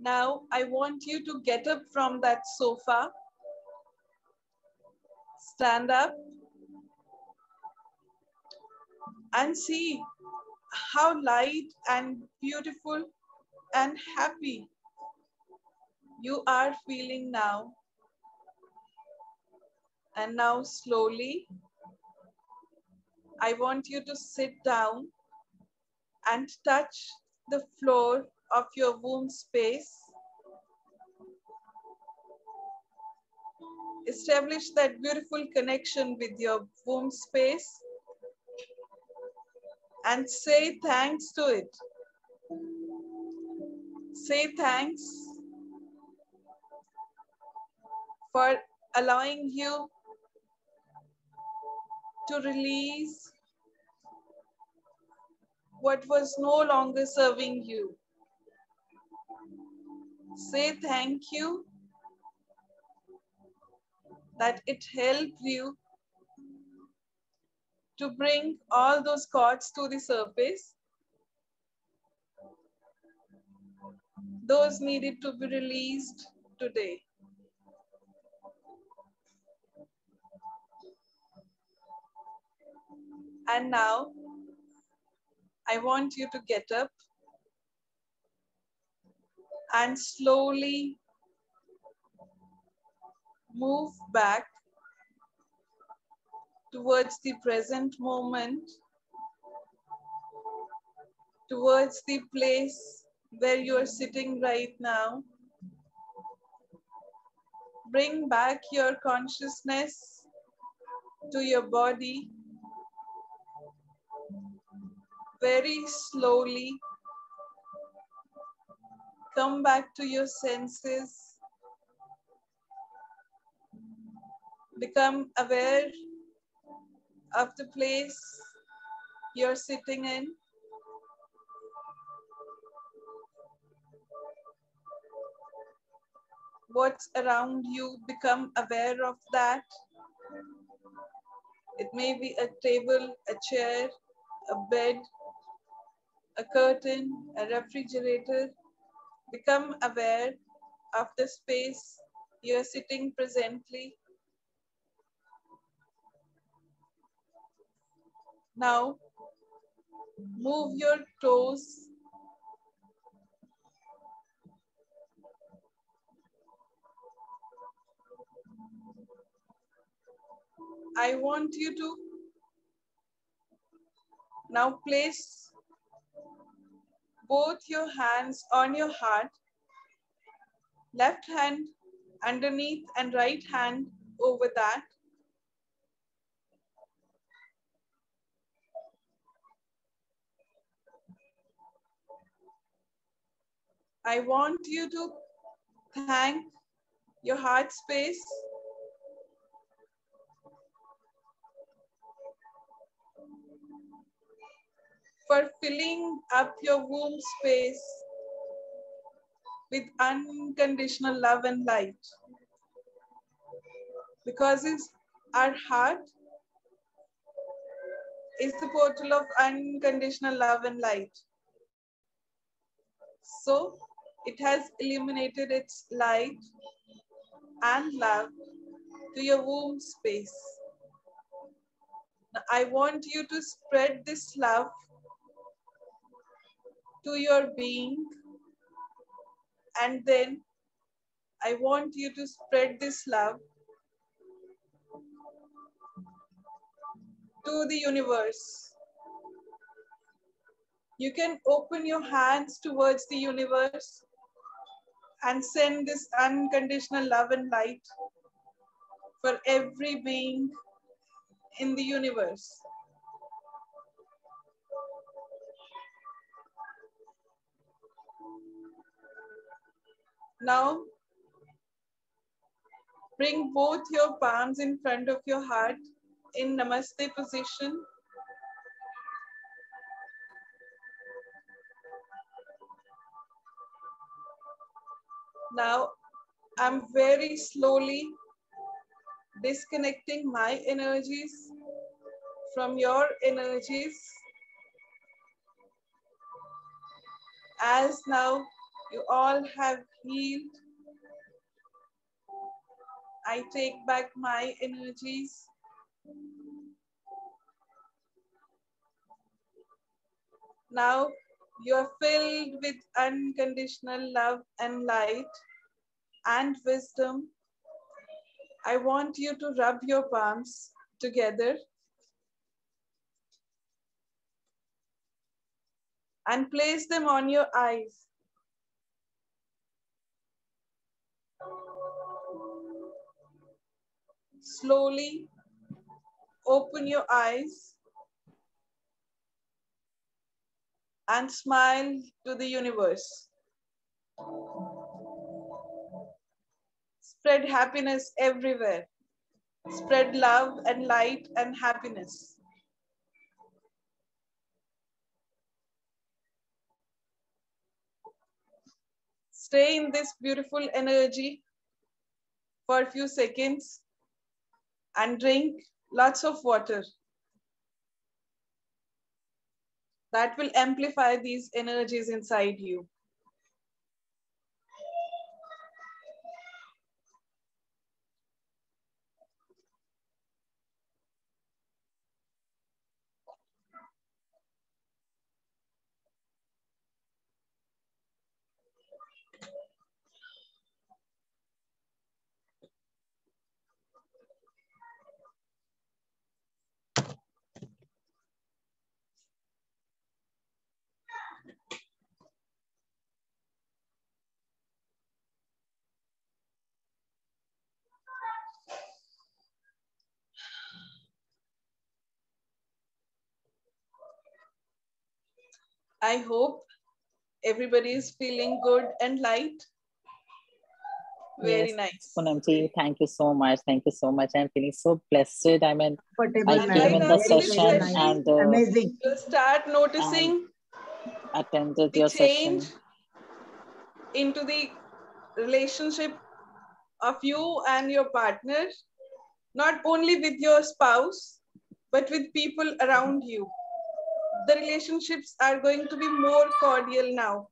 Now I want you to get up from that sofa. Stand up and see how light and beautiful and happy you are feeling now. And now slowly, I want you to sit down and touch the floor of your womb space. Establish that beautiful connection with your womb space and say thanks to it. Say thanks for allowing you to release what was no longer serving you. Say thank you that it helps you to bring all those cords to the surface. Those needed to be released today. And now, I want you to get up and slowly move back towards the present moment, towards the place where you are sitting right now. Bring back your consciousness to your body very slowly. Come back to your senses. Become aware of the place you're sitting in. What's around you, become aware of that. It may be a table, a chair, a bed, a curtain, a refrigerator. Become aware of the space you're sitting presently. Now, move your toes. I want you to now place both your hands on your heart, left hand underneath and right hand over that. I want you to thank your heart space for filling up your womb space with unconditional love and light. Because our heart is the portal of unconditional love and light. So it has illuminated its light and love to your womb space. Now, I want you to spread this love to your being and then I want you to spread this love to the universe. You can open your hands towards the universe and send this unconditional love and light for every being in the universe. Now, bring both your palms in front of your heart in Namaste position. Now, I'm very slowly disconnecting my energies from your energies. As now you all have healed, I take back my energies. Now you are filled with unconditional love and light and wisdom. I want you to rub your palms together and place them on your eyes. slowly open your eyes and smile to the universe. Spread happiness everywhere. Spread love and light and happiness. Stay in this beautiful energy for a few seconds and drink lots of water. That will amplify these energies inside you. I hope everybody is feeling good and light. Very Yes, nice. Poonamji, thank you so much. Thank you so much. I'm feeling so blessed. I mean, comfortable, I came right in the very, session very and uh, Amazing. You'll start noticing attended the your session. change into the relationship of you and your partner, not only with your spouse, but with people around you. The relationships are going to be more cordial now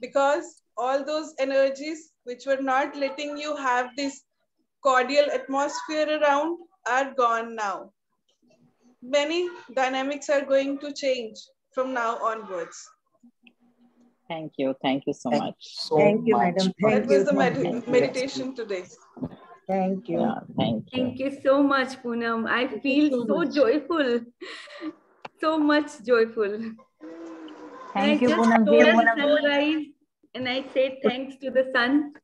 because all those energies which were not letting you have this cordial atmosphere around are gone now. Many dynamics are going to change from now onwards. Thank you. Thank you so Thank much. so Thank you, much. madam. That Thank was you. the med- you. Thank you. meditation today. Thank you. Yeah, thank you. Thank you so much, Poonam. I you feel so so much. joyful. So much joyful. Thank I you, just Poonam saw ji. the sunrise and I said thanks to the sun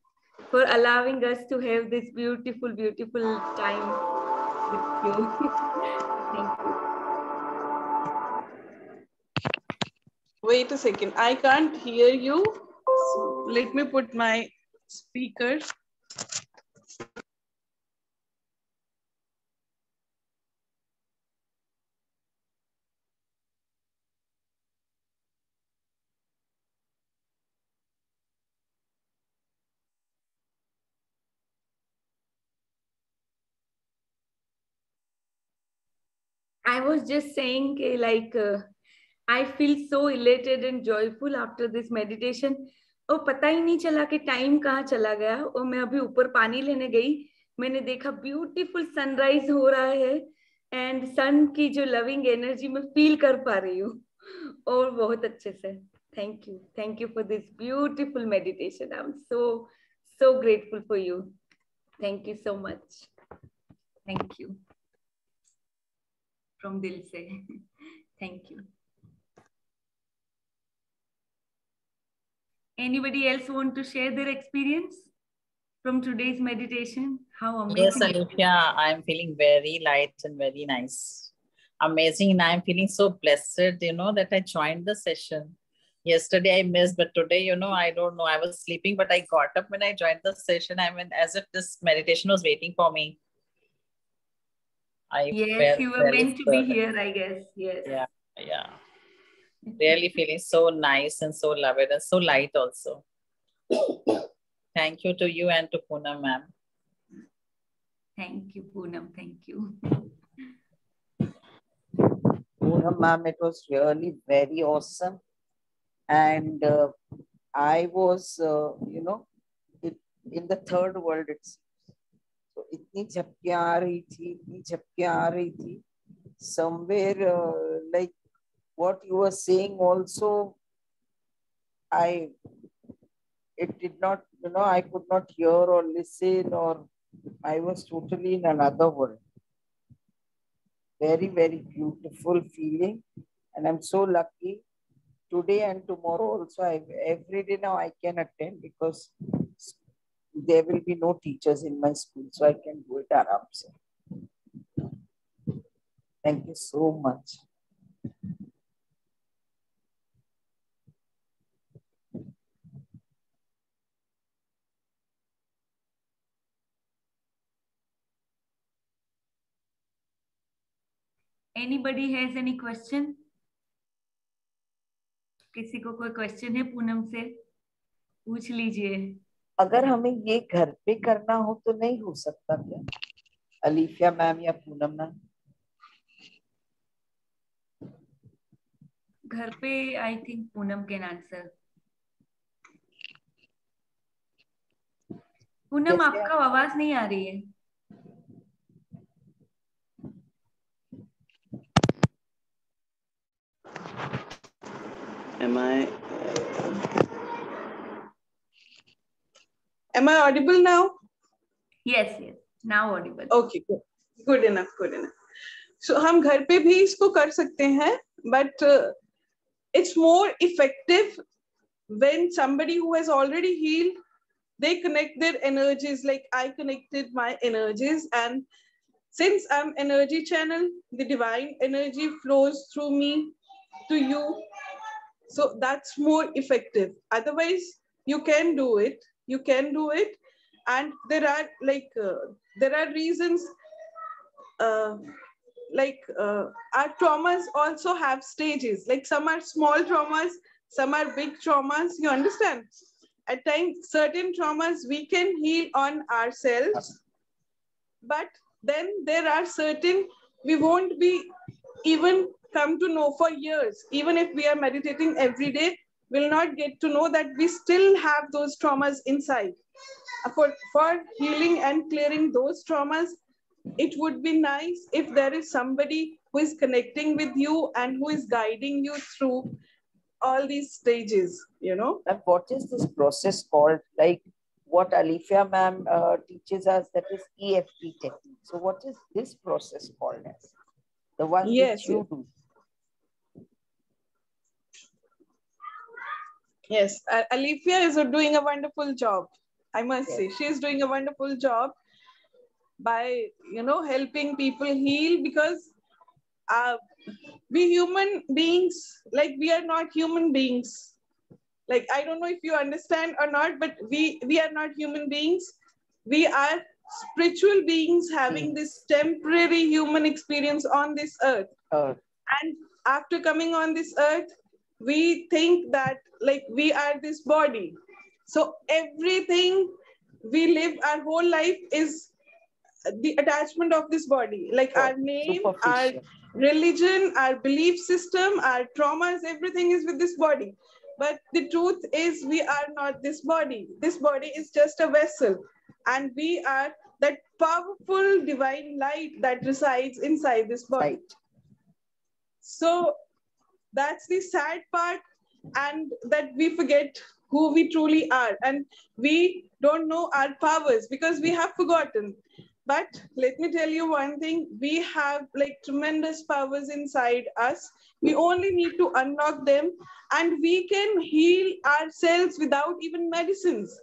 for allowing us to have this beautiful, beautiful time with you. Thank you. Wait a second. I can't hear you. So let me put my speaker. I was just saying, like, uh, I feel so elated and joyful after this meditation. और पता ही नहीं चला कि time कहाँ चला गया। और मैं अभी ऊपर पानी लेने गई। मैंने देखा ब्यूटीफुल सनराइज हो रहा है। एंड सन की जो लविंग एनर्जी मैं फील कर पा रही हूँ। और बहुत अच्छे से। Thank you thank you for this beautiful meditation I am so so grateful for you thank you so much thank you from dil se thank you anybody else want to share their experience from today's meditation how amazing. Yes, Alefiya, I'm feeling very light and very nice. Amazing. And I'm feeling so blessed, you know, that I joined the session. Yesterday I missed, but today, you know, I don't know. I was sleeping, but I got up when I joined the session. I mean, as if this meditation was waiting for me. I yes you were meant to be here i guess yes Yeah, yeah. Really feeling so nice and so loved and so light also. Thank you to you and to Poonam, ma'am. thank you poonam thank you Poonam ma'am, it was really very awesome. And uh, I was, uh, you know, it, in the third world it's so इतनी झपकियाँ आ रही थी इतनी झपकियाँ आ रही थी somewhere uh, like what you were saying also I it did not you know I could not hear or listen or I was totally in another world very very beautiful feeling and I'm so lucky today and tomorrow also I every day now I can attend because there will be no teachers in my school, so I can do it aram se. Thank you so much. Anybody has any question? किसी को कोई question है पूनम से पूछ लीजिए अगर हमें ये घर पे करना हो तो नहीं हो सकता क्या? अलीफिया मैम या पूनम मैम? घर पे I think Poonam can answer Poonam आपका आवाज़ नहीं आ रही है। Am I? Am I audible now? Yes yes now Audible Okay, good. Good enough, good enough. So हम घर पे भी इसको कर सकते हैं, but uh, it's more effective when somebody who has already healed, they connect their energies like I connected my energies and since I'm energy channel, the divine energy flows through me to you. So that's more effective. Otherwise, you can do it. you can do it. And there are like, uh, there are reasons uh, like uh, our traumas also have stages. Like some are small traumas, some are big traumas. You understand? At times, certain traumas we can heal on ourselves, but then there are certain we won't be even come to know for years. Even if we are meditating every day, we'll not get to know that we still have those traumas inside. For, for healing and clearing those traumas, it would be nice if there is somebody who is connecting with you and who is guiding you through all these stages, you know? And what is this process called? Like what Alefiya ma'am uh, teaches us, that is EFT technique. So what is this process called as? The one Yes, which you do. Yes, uh, Alefiya is doing a wonderful job. I must Yes. say, she is doing a wonderful job by you know helping people heal because uh, we human beings, like we are not human beings. Like I don't know if you understand or not, but we we are not human beings. We are spiritual beings having this temporary human experience on this earth and after coming on this earth we think that like we are this body. So everything we live our whole life is the attachment of this body. Like our oh, name our religion our belief system our traumas everything is with this body. But the truth is we are not this body. This body is just a vessel. And we are that powerful divine light that resides inside this body. Right. so that's the sad part, and that we forget who we truly are, and we don't know our powers because we have forgotten. But let me tell you one thing we have like tremendous powers inside us. We only need to unlock them, and we can heal ourselves without even medicines.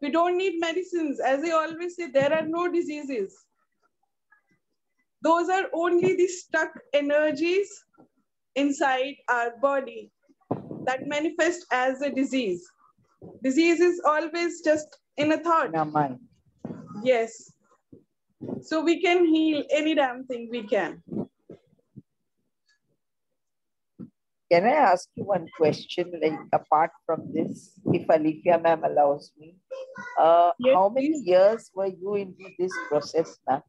We don't need medicines. As I always say, there are no diseases those are only the stuck energies inside our body that manifest as a disease. Disease is always just in a thought. In our mind. Yes. So we can heal any damn thing we can. Can I ask you one question, like apart from this, if Alifia ma'am allows me? Uh, Yes, how many years were you into this process, ma'am?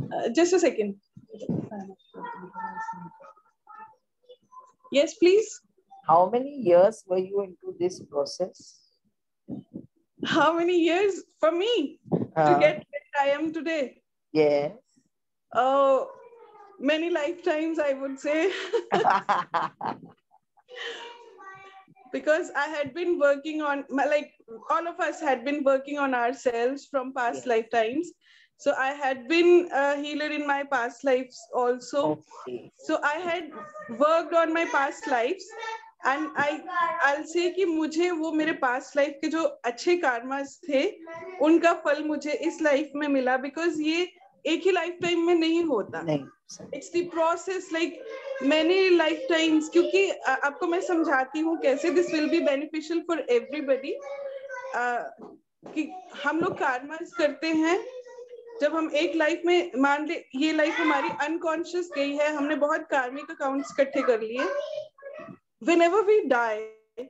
Uh, just a second. Yes, please. How many years were you into this process? How many years for me to Uh, get where I am today? yes. Oh, many lifetimes, I would say. because I had been working on my- like all of us had been working on ourselves from past lifetimes. So I had been a healer in my past lives also. okay. So I had worked on my past lives and I I say कि मुझे वो मेरे past life के जो अच्छे कार्मास थे उनका फल मुझे इस लाइफ में मिला बिकॉज़ ये एक ही लाइफ टाइम में नहीं होता it's the process like many lifetimes क्योंकि आ, आपको मैं समझाती हूँ कैसे this will be beneficial for everybody कि हम लोग कार्मास करते हैं जब हम एक लाइफ में मान ले, ये लाइफ हमारी अनकॉन्शियस गई है, हमने बहुत कार्मिक अकाउंट्स इकट्ठे कर लिए। Whenever we die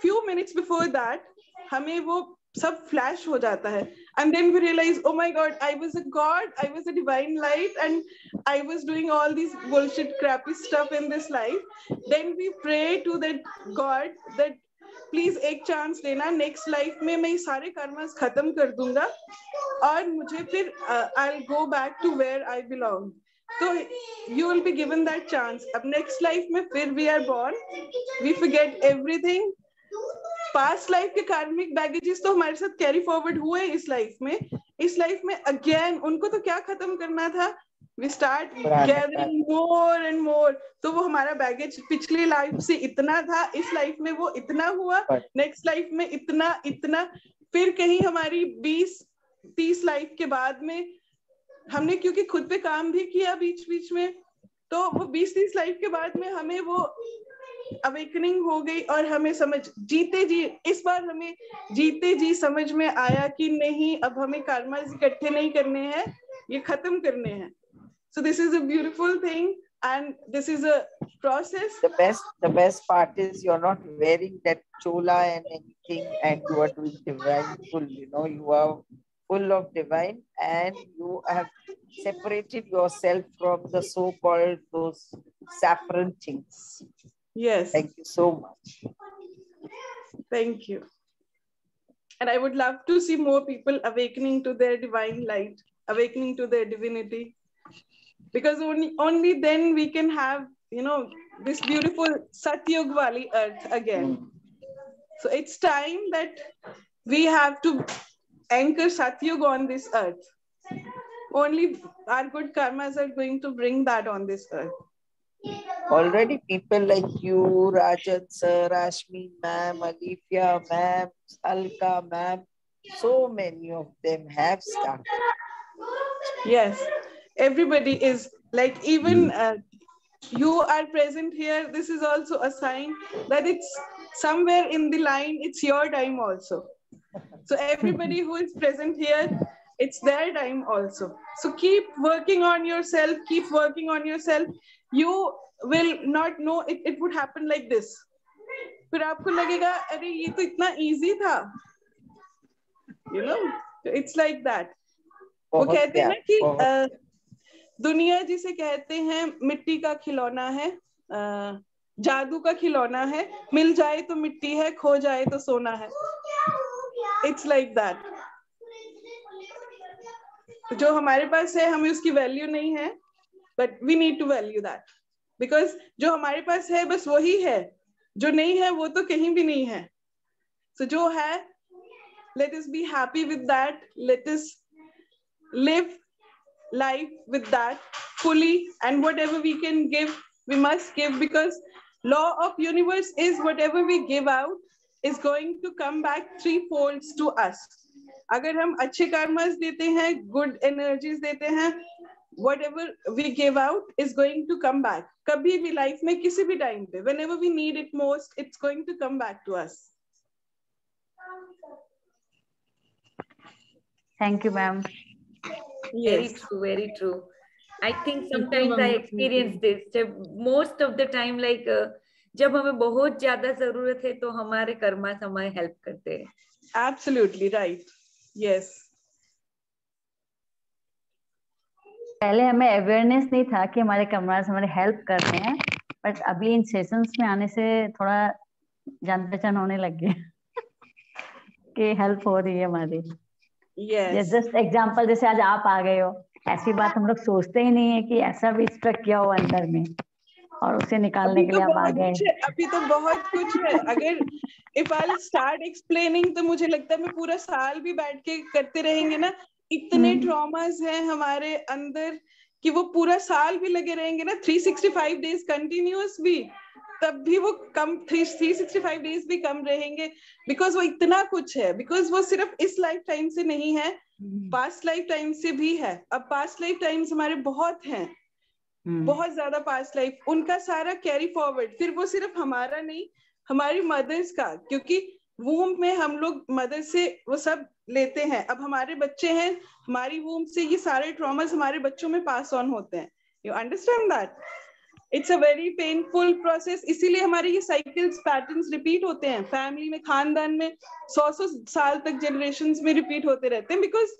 few minutes before that हमें वो सब फ्लैश हो जाता है। And then we realize oh my god I was a god I was a divine light and I was doing all this bullshit crappy stuff in this life then we pray to that god that please एक chance देना। Next life में मैं सारे karmas खत्म कर दूँगा। और मुझे फिर I go back to where I belong तो you will be given that chance अब नेक्स्ट लाइफ में फिर we are born we forget everything past life के कार्मिक बैगेजेस तो हमारे साथ कैरी फॉरवर्ड हुए इस लाइफ में। इस लाइफ में अगेन उनको तो क्या खत्म करना था? We start gathering more and more तो वो हमारा बैगेज पिछली लाइफ से इतना था इस लाइफ में वो इतना हुआ नेक्स्ट लाइफ में इतना इतना। फिर कहीं हमारी बीस तीस लाइफ के बाद में हमने क्योंकि खुद पे काम भी किया बीच बीच में तो वो बीस तीस लाइफ के बाद में हमें वो अवेकनिंग हो गई और हमें समझ जीते जी इस बार हमें जीते जी समझ में आया कि नहीं अब हमें कर्मा इकट्ठे नहीं करने हैं ये खत्म करने हैं। So this is a beautiful thing and this is a process. The best, the best part is you're not wearing that chola and anything and you are doing divine full, you know, you are full of divine and you have separated yourself from the so-called those saffron things. Yes. Thank you so much. Thank you. And I would love to see more people awakening to their divine light, awakening to their divinity because only only then we can have you know this beautiful satyug valley earth again. Hmm. So it's time that we have to anchor satyug on this earth. Only our good karmas are going to bring that on this earth. Already people like you rajan sir rashmi ma'am alefiya ma'am alka ma'am so many of them have started. Yes everybody is like even uh, you are present here this is also a sign that it's somewhere in the line it's your time also so everybody who is present here it's their time also so keep working on yourself keep working on yourself you will not know it, it would happen like this फिर आपको लगेगा अरे ये तो इतना easy था you know it's like that वो कहते हैं ना कि uh, दुनिया जिसे कहते हैं मिट्टी का खिलौना है जादू का खिलौना है मिल जाए तो मिट्टी है खो जाए तो सोना है। इट्स लाइक दैट जो हमारे पास है हमें उसकी वैल्यू नहीं है but we need to value that because जो हमारे पास है बस वही है। जो नहीं है वो तो कहीं भी नहीं है। सो so, जो है let us be happy with that let us live life with that fully and whatever we can give we must give because law of universe is whatever we give out is going to come back three folds to us अगर हम अच्छे karmas देते हैं good energies देते हैं whatever we give out is going to come back कभी भी life में किसी भी टाइम पे whenever we need it most it's going to come back to us thank you Ma'am very true very true. I think sometimes i experience this. जब most of the time like uh, जब हमें बहुत ज़्यादा ज़रूरत है तो हमारे कर्मा हमारे हेल्प करते हैं। Absolutely right. Yes. पहले हमें अवेयरनेस नहीं था कि हमारे कमराज हमारे हेल्प करते हैं बट अभी इन सेशंस में आने से थोड़ा जान पहचान होने लग गया कि हेल्प हो रही है हमारी। Yes. जस्ट एग्जांपल जैसे आज आप आ गए हो ऐसी बात हम लोग सोचते ही नहीं है कि ऐसा भी स्ट्रक किया हो अंदर में और उसे निकालने के लिए आप आ गए। अभी तो बहुत कुछ है। अगर इफ़ आई स्टार्ट एक्सप्लेनिंग तो मुझे लगता है मैं पूरा साल भी बैठ के करते रहेंगे ना। इतने ट्रॉमास हैं हमारे अंदर कि वो पूरा साल भी लगे रहेंगे ना। 365 डेज़ कंटिन्यूअस भी। तब भी वो कम three three sixty five days भी कम रहेंगे बिकॉज़ वो इतना कुछ है बिकॉज़ वो सिर्फ़ इस लाइफ टाइम से नहीं है पास्ट लाइफ टाइम से भी है। अब पास्ट लाइफ टाइम्स हमारे बहुत हैं बहुत ज़्यादा पास्ट लाइफ उनका सारा कैरी फॉरवर्ड फिर वो सिर्फ़ हमारा नहीं हमारी मदर्स का क्योंकि वूम में हम लोग मदर से वो सब लेते हैं। अब हमारे बच्चे हैं हमारी वूम से ये सारे ट्रॉमास हमारे बच्चों में पास ऑन होते हैं। You understand that it's a very painful process इसीलिए हमारे ये साइकिल्स पैटर्न्स रिपीट होते हैं। फैमिली में, खानदान में, सौ सौ साल तक जनरेशन में रिपीट होते रहते हैं because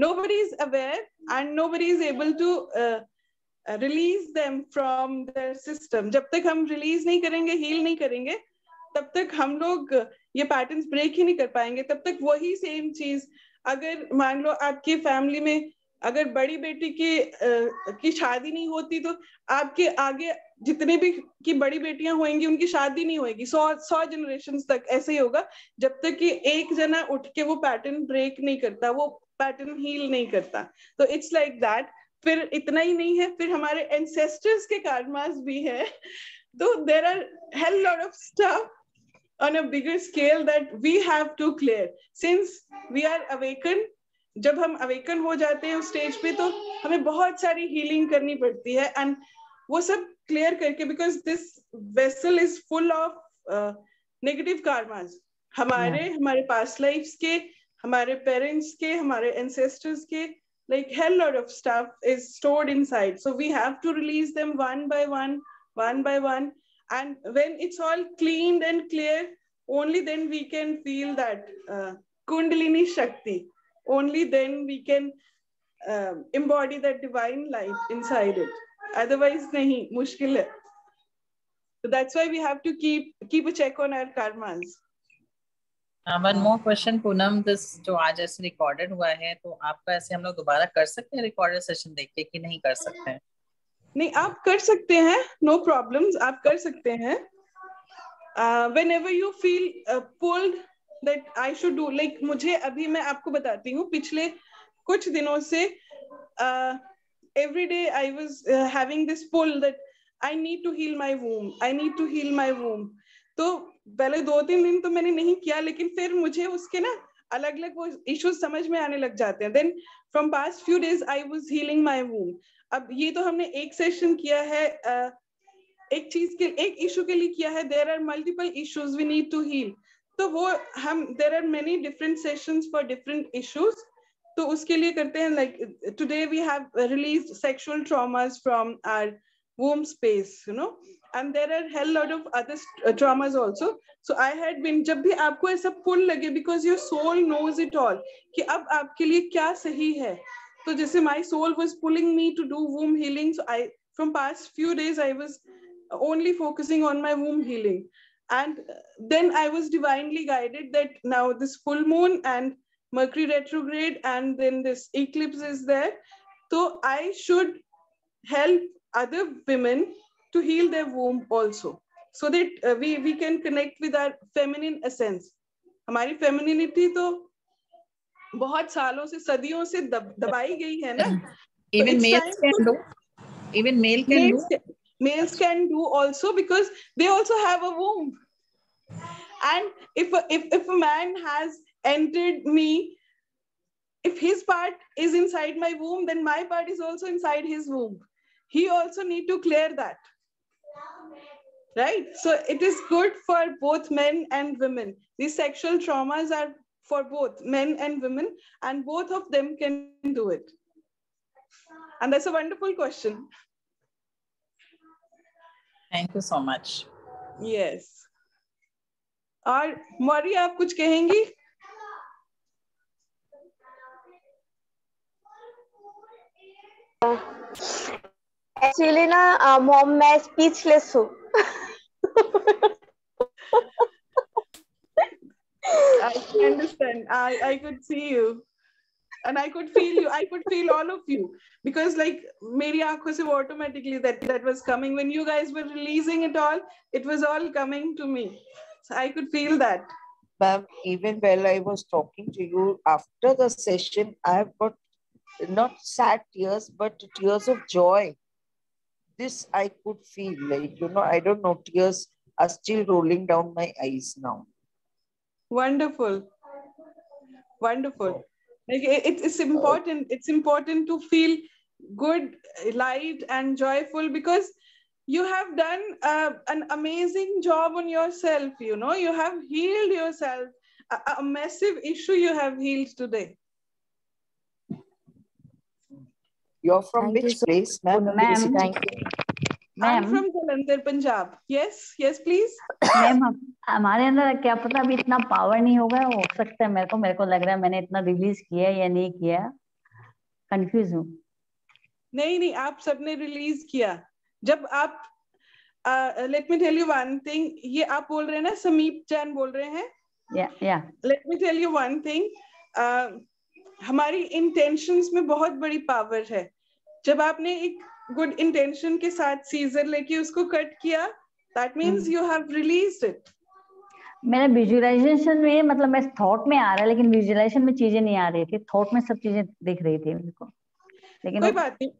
nobody is aware and nobody is able to release them from the system जब तक हम रिलीज़ नहीं करेंगे हील नहीं करेंगे, तब तक हम लोग ये पैटर्न्स ब्रेक ही नहीं कर पाएँगे। तब तक वही सेम चीज़, अगर मान लो आपकी फैमिली में अगर बड़ी बेटी की आ, की शादी नहीं होती तो आपके आगे जितने भी की बड़ी बेटियाँ होंगी उनकी शादी नहीं होगी सौ सौ जनरेशन तक ऐसे ही होगा जब तक कि एक जना उठ के वो पैटर्न ब्रेक नहीं करता वो पैटर्न हील नहीं करता। तो इट्स लाइक दैट फिर इतना ही नहीं है फिर हमारे एंसेस्टर्स के कार्मास भी है। तो there are hell lot of stuff on a bigger scale that we have to clear since we are awakened जब हम अवेकन हो जाते हैं उस स्टेज पे तो हमें बहुत सारी हीलिंग करनी पड़ती है। एंड वो सब क्लियर करके because this vessel is full of negative karmas हमारे yeah. हमारे पास लाइफ के हमारे पेरेंट्स के हमारे एंसेस्टर्स के like hell lot of stuff is stored inside so we have to release them one by one one by one and when it's all clean and clear only then we can feel that Kundalini Shakti only then we can uh, embody that divine light inside it otherwise nahi mushkil hai so that's why we have to keep keep a check on our karmas one more question Poonam this जो आज ऐसे recorded हुआ है तो आपका ऐसे हम लोग दोबारा कर सकते हैं रिकॉर्डेड सेशन देख के कि नहीं कर सकते हैं नहीं आप कर सकते हैं नो no प्रॉब्लम्स आप कर सकते हैं whenever you feel pulled that I should do like मुझे अभी मैं आपको बताती हूँ पिछले कुछ दिनों से every day I was having this pull that I need to heal my womb I need to heal my womb तो पहले दो तीन दिन तो मैंने नहीं किया लेकिन फिर मुझे उसके ना अलग अलग वो इश्यूज़ समझ में आने लग जाते हैं। Then from past few days I was healing my womb अब ये तो हमने एक सेशन किया है uh, एक चीज़ के एक इशू के लिए किया है। There are multiple issues we need to heal तो वो हम there are many different sessions for different issues तो उसके लिए करते हैं like today we have release sexual traumas from our womb space you know and there are hell lot of other traumas also so I had been जब भी आपको ऐसा pull लगे because your soul knows it all कि अब आपके लिए क्या सही है? तो जैसे my soul was pulling me to do womb healing so I from past few days I was only focusing on my womb healing and then i was divinely guided that now this full moon and mercury retrograde and then this eclipse is there so i should help other women to heal their womb also so that uh, we we can connect with our feminine essence हमारी femininity तो बहुत सालों से सदियों से दब, दबाई गई है ना even males can do even male can males do can, males can do also because they also have a womb. And if a, if if a man has entered me if his part is inside my womb then my part is also inside his womb. He also need to clear that. Right? So it is good for both men and women. These sexual traumas are for both men and women and both of them can do it. And that's a wonderful question thank you so much yes और मौर्य आप कुछ कहेंगी actually ना ma'am मैं speechless हूँ I understand. I I could see you. and i could feel you i could feel all of you. Because like my eyes automatically that that was coming. When you guys were releasing it all it was all coming to me. So i could feel that. Ma'am even while i was talking to you after the session i have got not sad tears but tears of joy. This i could feel like you know i don't know tears are still rolling down my eyes now. Wonderful. Wonderful. Oh. Like it, it- it's important. It's important to feel good, light, and joyful because you have done uh, an amazing job on yourself. You know, you have healed yourself. A, a massive issue you have healed today. You're from Thank you which so place, ma'am? Ma'am. Thank you. Ma'am from Jalandhar, Punjab. Yes, yes, please. Ma'am हमारे अंदर क्या पता अभी इतना power नहीं होगा हो सकता है मेरे को मेरे को लग रहा है मैंने इतना रिलीज़ किया या नहीं किया कंफ्यूज हूँ। नहीं नहीं आप सबने रिलीज़ किया। जब आप let me tell you one thing ये आप बोल रहे हैं ना समीप जैन बोल रहे हैं? या या let me tell you one thing हमारी इंटेंशंस में बहुत बड़ी पावर है। जब आपने एक गुड इंटेंशन के साथ सीजर लेके उसको कट किया that means you have released it मेरा विजुअलाइजेशन में मतलब मैं थॉट में आ रहा है लेकिन विजुअलाइजेशन में चीज़ें नहीं आ रही थी थॉट में सब चीज़ें दिख रही थी मेरे को लेकिन कोई बात नहीं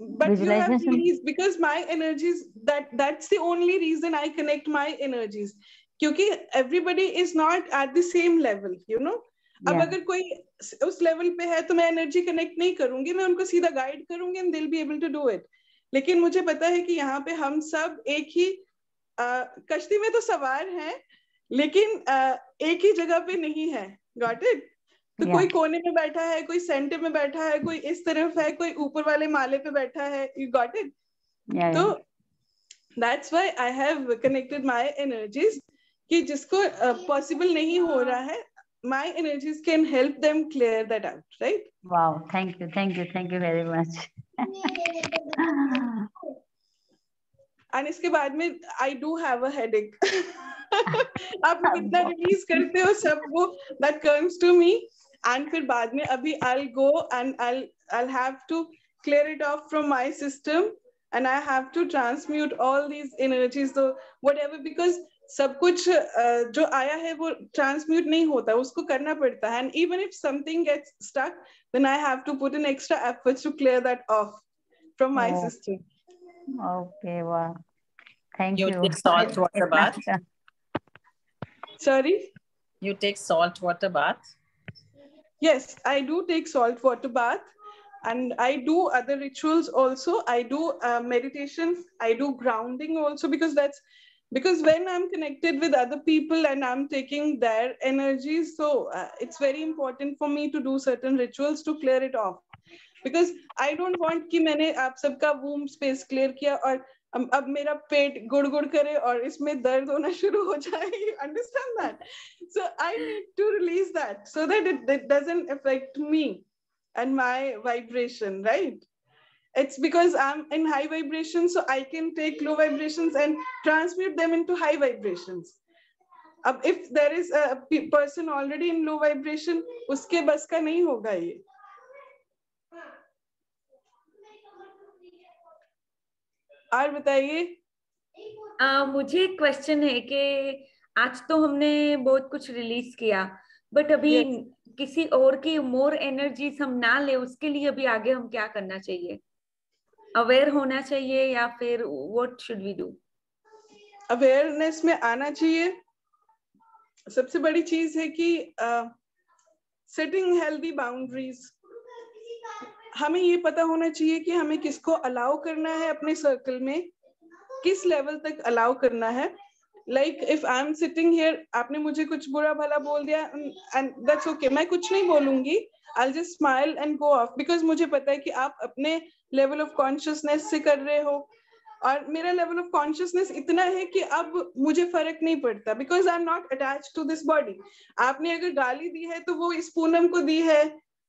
but you have released because my energies that that's the only reason i connect my energies क्योंकि everybody is not at the same level you know अब Yeah. अगर कोई उस लेवल पे है तो मैं एनर्जी कनेक्ट नहीं करूँगी मैं उनको सीधा गाइड करूँगी and they'll be able to do it लेकिन मुझे पता है कि यहाँ पे हम सब एक ही अ, कश्ती में तो सवार हैं लेकिन अ, एक ही जगह पे नहीं है। गॉट इट तो Yeah. कोई कोने में बैठा है कोई सेंटर में बैठा है कोई इस तरफ़ है कोई ऊपर वाले माले पे बैठा है यू गॉट इट तो that's why I have connected my energies कि जिसको पॉसिबल uh, नहीं हो रहा है my energies can help them clear that out right wow thank you thank you thank you very much and इसके बाद में आई डू हैव अ हेडेक आप इतना रिलीज करते हो सब वो that comes to me and फिर बाद में अभी आई go and I I have to clear it of from my system and I have to transmute all these energies तो व्हाटएवर बिकॉज सब कुछ uh, जो आया है वो ट्रांसम्यूट नहीं होता उसको करना पड़ता है and even if something gets stuck then I have to put in extra efforts to clear that off from my Oh. System okay वाह thank You you take salt water bath? sorry You take salt water bath? Yes, I do take salt water bath and I do other rituals also. I do uh, meditation, I do grounding also because that's because when I'm connected with other people and I'm taking their energies, so uh, it's very important for me to do certain rituals to clear it off. Because I don't want कि मैंने आप सबका womb space clear किया और अब अब मेरा पेट गुड़ गुड़ करे और इसमें दर्द होना शुरू हो जाए you understand that so i need to release that so that it, it doesn't affect me and my vibration right It's because i'm in high vibration so i can take low vibrations and transmute them into high vibrations अब if there is a pe- person already in low vibration उसके बस का नहीं होगा ये और बताइए आ, मुझे एक क्वेश्चन है कि आज तो हमने बहुत कुछ रिलीज़ किया बट अभी Yes. किसी और की मोर एनर्जीज हम ना ले उसके लिए अभी आगे हम क्या करना चाहिए अवेयर होना चाहिए या फिर what should we do awareness में आना चाहिए। सबसे बड़ी चीज़ है कि सेटिंग हेल्दी बाउंड्रीज हमें ये पता होना चाहिए कि हमें किसको अलाउ करना है अपने सर्कल में, किस लेवल तक अलाउ करना है। Like if I am sitting here आपने मुझे कुछ बुरा भला बोल दिया एंड दैट्स ओके मैं कुछ नहीं बोलूँगी। I just smile and go off because मुझे पता है कि आप अपने लेवल ऑफ़ कॉन्शियसनेस से कर रहे हो? और मेरा लेवल ऑफ़ कॉन्शियसनेस इतना है कि अब मुझे फ़र्क नहीं पड़ता because I am not attach to this body आपने अगर गाली दी है तो वो इस पूनम को दी है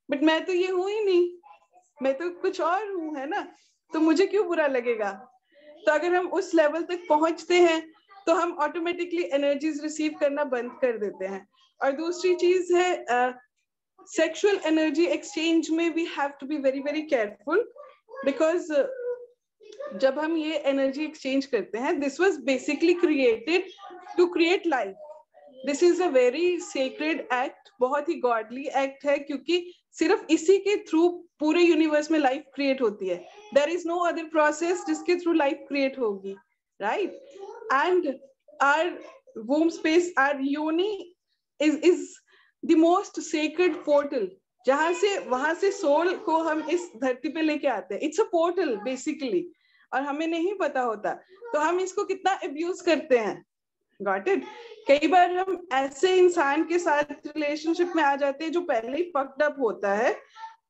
बट मैं तो ये हूँ ही नहीं। मैं तो कुछ और हूँ, है ना? तो मुझे क्यों बुरा लगेगा? तो अगर हम उस लेवल तक पहुँचते हैं तो हम ऑटोमेटिकली एनर्जीज रिसीव करना बंद कर देते हैं। और दूसरी चीज़ है सेक्सुअल एनर्जी एक्सचेंज में we have to be very very careful because जब हम ये एनर्जी एक्सचेंज करते हैं this was basically created to create life this is a very sacred act बहुत ही गॉडली एक्ट है, क्योंकि सिर्फ़ इसी के थ्रू पूरे यूनिवर्स में लाइफ क्रिएट होती है there is no other process जिसके थ्रू लाइफ क्रिएट होगी right and our womb space our yoni is is the most sacred portal. जहाँ से, वहाँ से सोल को हम इस धरती पे लेके आते हैं। इट्स अ पोर्टल बेसिकली और हमें नहीं पता होता। तो हम इसको कितना अब्यूज करते हैं। गॉट इट कई बार हम ऐसे इंसान के साथ रिलेशनशिप में आ जाते हैं जो पहले ही पकड अप होता है।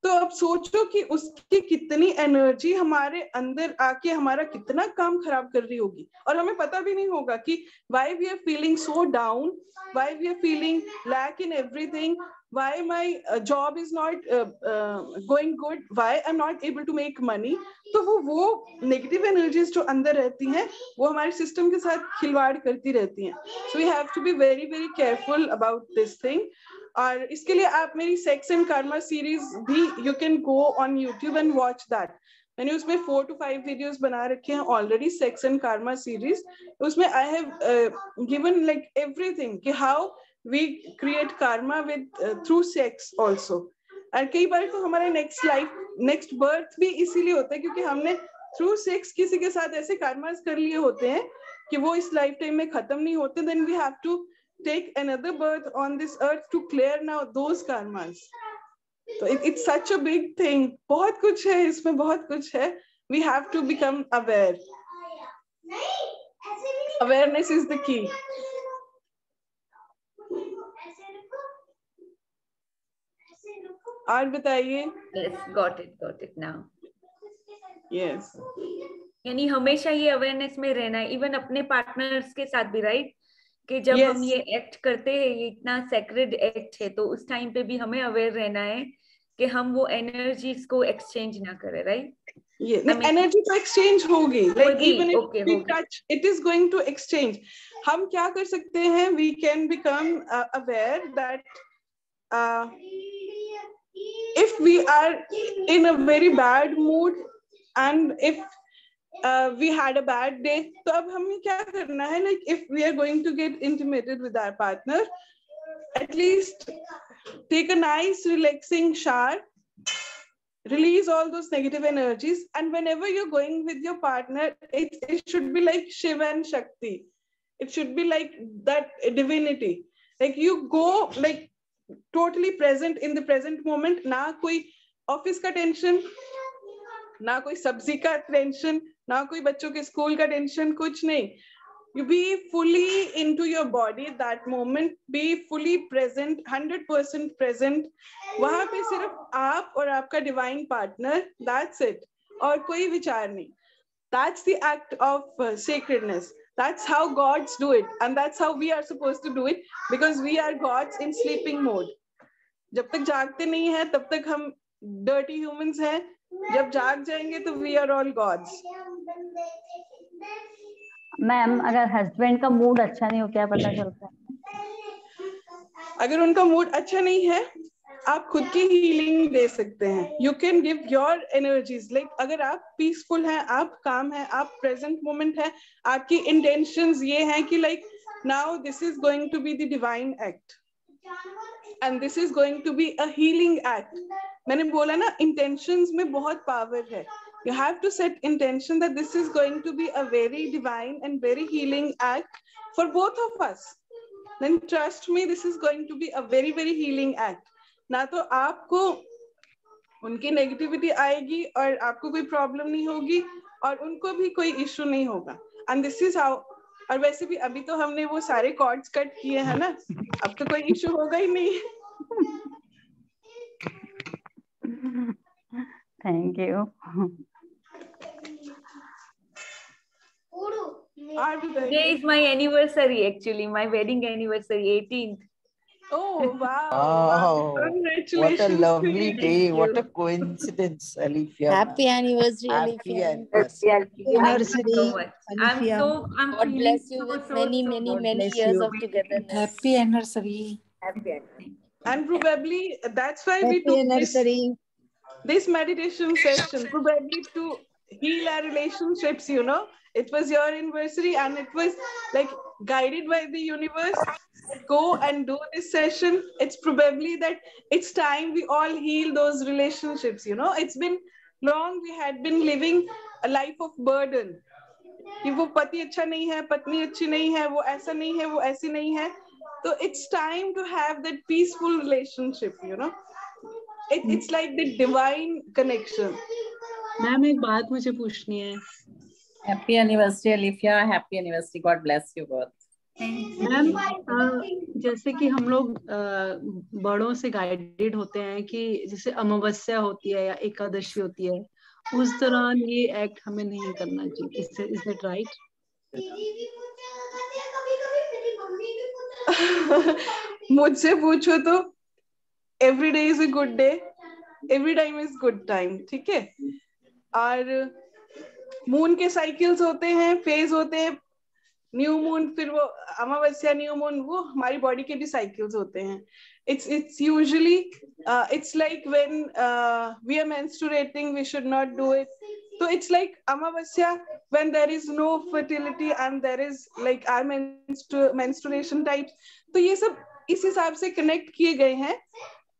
तो अब सोचो कि उसकी कितनी एनर्जी हमारे अंदर आके हमारा कितना काम खराब कर रही होगी। और हमें पता भी नहीं होगा कि why we are feeling so down why we are feeling lack in everything why my uh, job is not uh, uh, going good why i'm not able to make money तो वो वो नेगेटिव एनर्जीज जो अंदर रहती हैं वो हमारे system के साथ खिलवाड़ करती रहती हैं। So we have to be very very careful about this thing और इसके लिए आप मेरी सेक्स एंड कर्मा सीरीज़ भी you can go on YouTube and watch that मैंने उसमें फोर टू फाइव वीडियोस बना रखे हैं already sex and karma series उसमें I have given like everything कि how we create karma with through sex also और कई बार तो हमारा नेक्स्ट लाइफ नेक्स्ट बर्थ भी इसीलिए होता है क्योंकि हमने थ्रू सेक्स किसी के साथ ऐसे कार्मास कर लिए होते हैं कि वो इस लाइफ टाइम में खत्म नहीं होते then we have to take another birth on this earth to clear now those karmas so it, it's such a big thing बहुत कुछ है इसमें बहुत कुछ है we have to become aware awareness is the key और बताइए yes got it got it now yes यानी हमेशा ये अवेयरनेस में रहना है इवन अपने पार्टनर्स के साथ भी राइट कि जब Yes. हम ये एक्ट करते हैं ये इतना सेक्रेड एक्ट है तो उस टाइम पे भी हमें अवेयर रहना है कि हम वो एनर्जीज को एक्सचेंज ना करें राइट एनर्जी तो एक्सचेंज होगी like even if we. Touch it is going to exchange हम क्या कर सकते हैं we can become aware that if we are in a very bad mood and if we had a bad day तो अब हमें क्या करना है like if we are going to get intimated with our partner at least take a nice relaxing shower release all those negative energies and whenever you're going with your partner it, it should be like shiva and shakti it should be like that divinity like you go like totally present in the present moment na koi office ka tension na koi sabzi ka tension ना कोई बच्चों के school का tension, कुछ नहीं। You be fully into your body that moment be fully present hundred percent present वहाँ पे सिर्फ़ आप और आपका डिवाइन पार्टनर दैट्स इट और कोई विचार नहीं। That's the act of secretness That's how gods do it. And that's how we are supposed to do it, because we are gods in sleeping mode. जब तक जागते नहीं है, तब तक हम डर्टी ह्यूमंस हैं। जब जाग जाएँगे तो we are all gods. Ma'am अगर हस्बैंड का मूड अच्छा नहीं हो क्या पता चलता है? अगर उनका मूड अच्छा नहीं है आप खुद की हीलिंग दे सकते हैं. You can give your energies like अगर आप पीसफुल हैं आप काम है आप प्रेजेंट मोमेंट है आपकी इंटेंशंस ये हैं कि like now this is going to be the divine act and this is going to be a healing act मैंने बोला ना इंटेंशन में बहुत पावर है। You have to set intention that this is going to be a very divine and very healing act for both of us then trust me this is going to be a very very healing act ना तो आपको उनकी negativity आएगी और आपको कोई problem नहीं होगी और उनको भी कोई इश्यू नहीं होगा। एंड दिस इज़ हाउ और वैसे भी अभी तो हमने वो सारे कॉर्ड्स कट किए, हैं ना? अब तो कोई इश्यू होगा ही नहीं। Thank you. Today is my anniversary actually, my wedding anniversary, 18th. Oh, wow. Congratulations. What a lovely day. What a coincidence, Alefiya. Happy anniversary, Happy anniversary. Happy anniversary. Alefiya. I'm so, I'm God bless you so, with so, many, many, many years of togetherness. Happy anniversary. Happy anniversary. And probably that's why we Happy took this, anniversary. this meditation session, probably to heal our relationships, you know. It was your anniversary and it was like guided by the universe. Go and do this session. It's probably that it's time we all heal those relationships, you know. It's been long, we had been living a life of burden. कि वो पति अच्छा नहीं है पत्नी अच्छी नहीं है वो ऐसा नहीं है वो ऐसी नहीं है तो it's time to have that peaceful relationship you know It, it's like the divine connection. Ma'am एक बात मुझे पूछनी है। Happy anniversary Alifiya happy anniversary God bless you both ma'am जैसे कि हम लोग बड़ों से गाइडेड होते हैं कि जैसे अमावस्या होती है या एकादशी होती है उस दौरान ये एक्ट हमें नहीं करना चाहिए। इज़ दैट राइट मुझसे पूछो तो every day is a good day every time is good time ठीक है? और मून के साइकिल्स होते हैं फ़ेज़ होते हैं न्यू मून फिर वो अमावस्या न्यू मून वो हमारी बॉडी के भी साइकिल्स होते हैं। It's it's usually uh, it's like when uh, we we should not do it. so it's like amavasya when there is no fertility and there is, like, our menstru, menstruation types तो ये सब इस हिसाब से connect किए गए हैं।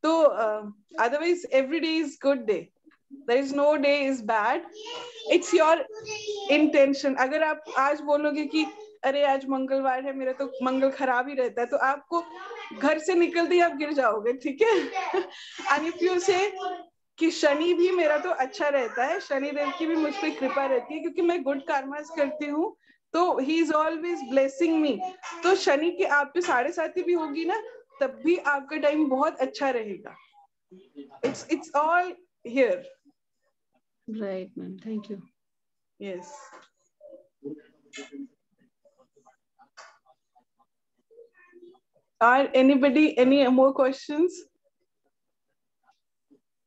तो otherwise every day is good day there is no day is bad it's your intention अगर आप आज बोलोगे कि, अरे, आज मंगलवार है, मेरा तो मंगल खराब ही रहता है तो आपको घर से निकलते ही आप गिर जाओगे, ठीक है? एंड इफ़ यू से कि शनि भी मेरा तो अच्छा रहता है शनि देव की भी मुझ पर कृपा रहती है क्योंकि मैं गुड कार्मास करती हूँ तो he is always blessing me तो शनि के आप पे साढ़े साथी भी होगी ना तब भी आपका टाइम बहुत अच्छा रहेगा। It's it's all here right ma'am thank you yes Are anybody any more questions?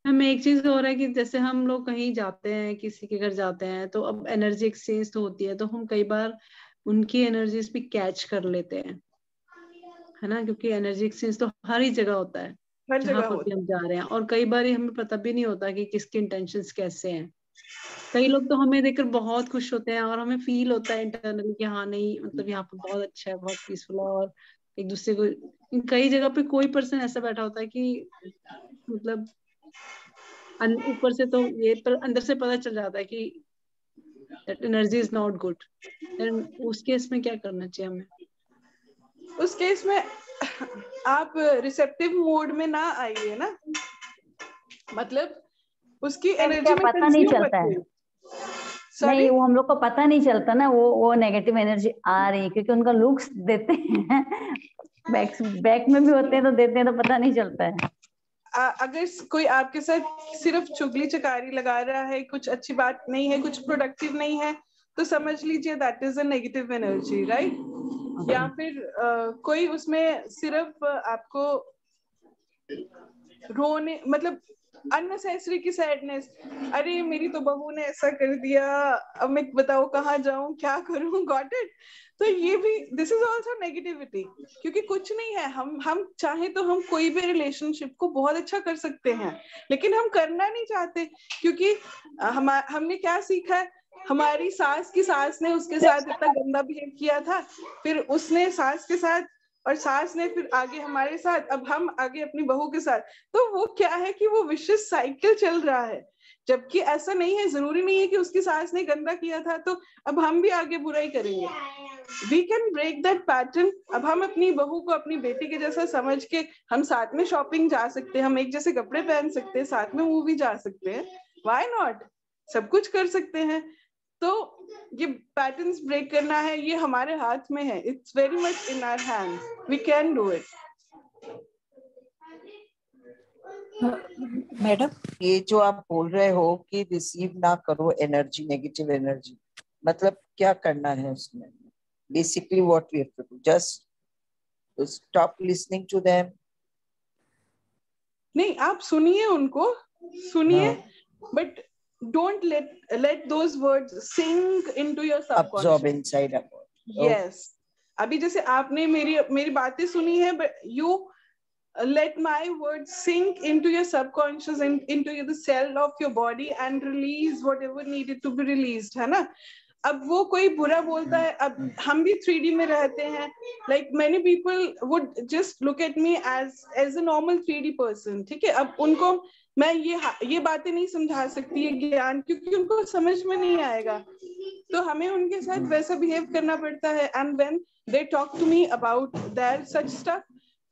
हमें एक चीज़ और है कि जैसे हम लोग कहीं जाते हैं किसी के घर जाते हैं तो अब एनर्जी एक्सचेंज तो होती है तो हम कई बार उनकी एनर्जीज भी कैच कर लेते हैं। है ना? क्योंकि एनर्जी एक्सचेंज तो हर ही जगह होता है हर जहाँ जगह पर भी हम जा रहे हैं। और कई बार हमें पता भी नहीं होता कि किसके इंटेंशन कैसे हैं। कई लोग तो हमें देखकर बहुत खुश होते हैं और हमें फील होता है इंटरनली कि हाँ नहीं मतलब यहाँ पर बहुत अच्छा है बहुत पीसफुल है और एक दूसरे को कई जगह पे कोई पर्सन ऐसा बैठा होता है कि मतलब ऊपर से तो ये पर अंदर से पता चल जाता है कि एनर्जी इज़ नॉट गुड उस केस में क्या करना चाहिए हमें? उस केस में आप रिसेप्टिव मोड में ना आइए ना। मतलब उसकी एनर्जी में पता नहीं चलता है। Sorry? नहीं वो हम लोग को पता नहीं चलता ना वो वो नेगेटिव एनर्जी आ रही है क्योंकि उनका लुक्स देते हैं। बैक बैक में भी होते हैं तो देते हैं तो पता नहीं चलता है। आ, अगर कोई आपके साथ सिर्फ़ चुगली चकारी लगा रहा है कुछ अच्छी बात नहीं है कुछ प्रोडक्टिव नहीं है तो समझ लीजिए that is a negative energy right या फिर आ, कोई उसमें सिर्फ़ आपको रोने मतलब अननेसेसरी की सैडनेस अरे, मेरी तो बहू ने ऐसा कर दिया। अब मैं बताओ कहाँ जाऊँ, क्या करूँ? गॉट इट तो ये भी दिस इज़ ऑल्सो नेगेटिविटी क्योंकि कुछ नहीं है। हम हम चाहे तो हम कोई भी रिलेशनशिप को बहुत अच्छा कर सकते हैं, लेकिन हम करना नहीं चाहते। क्योंकि हम, हमने क्या सीखा है? हमारी सास की सास ने उसके साथ इतना गंदा बिहेव किया था। फिर उसने सास के साथ और सास ने फिर आगे हमारे साथ, अब हम आगे अपनी बहू के साथ। तो वो क्या है कि वो विशेष साइकिल चल रहा है। जबकि ऐसा नहीं है, ज़रूरी नहीं है कि उसकी सास ने गंदा किया था तो अब हम भी आगे बुराई करेंगे। We can break that pattern अब हम अपनी बहू को, अपनी बेटी के जैसा समझ के हम साथ में शॉपिंग जा सकते हैं। हम एक जैसे कपड़े पहन सकते हैं, साथ में मूवी जा सकते हैं। वाई नॉट सब कुछ कर सकते हैं। तो ये पैटर्न्स ब्रेक करना है ये हमारे हाथ में है। It's very much in our hand we can do it madam ये जो आप बोल रहे हो कि रिसीव ना करो एनर्जी नेगेटिव एनर्जी मतलब क्या करना है उसमें? Basically what we have to do just stop listening to them नहीं आप सुनिए उनको सुनिए but don't let let those words sink into your subconscious absorb inside about yes अभी जैसे आपने मेरी मेरी बातें सुनी है but you let my words sink into your subconscious and into the cell of your body and release whatever needed to be released है ना अब वो कोई बुरा बोलता है अब हम भी थ्री डी में रहते हैं like many people would just look at me as as a normal three D person ठीक है अब उनको मैं ये ये बातें नहीं समझा सकती ये ज्ञान क्योंकि उनको समझ में नहीं आएगा तो हमें उनके साथ वैसा बिहेव करना पड़ता है and when they talk to me about that such stuff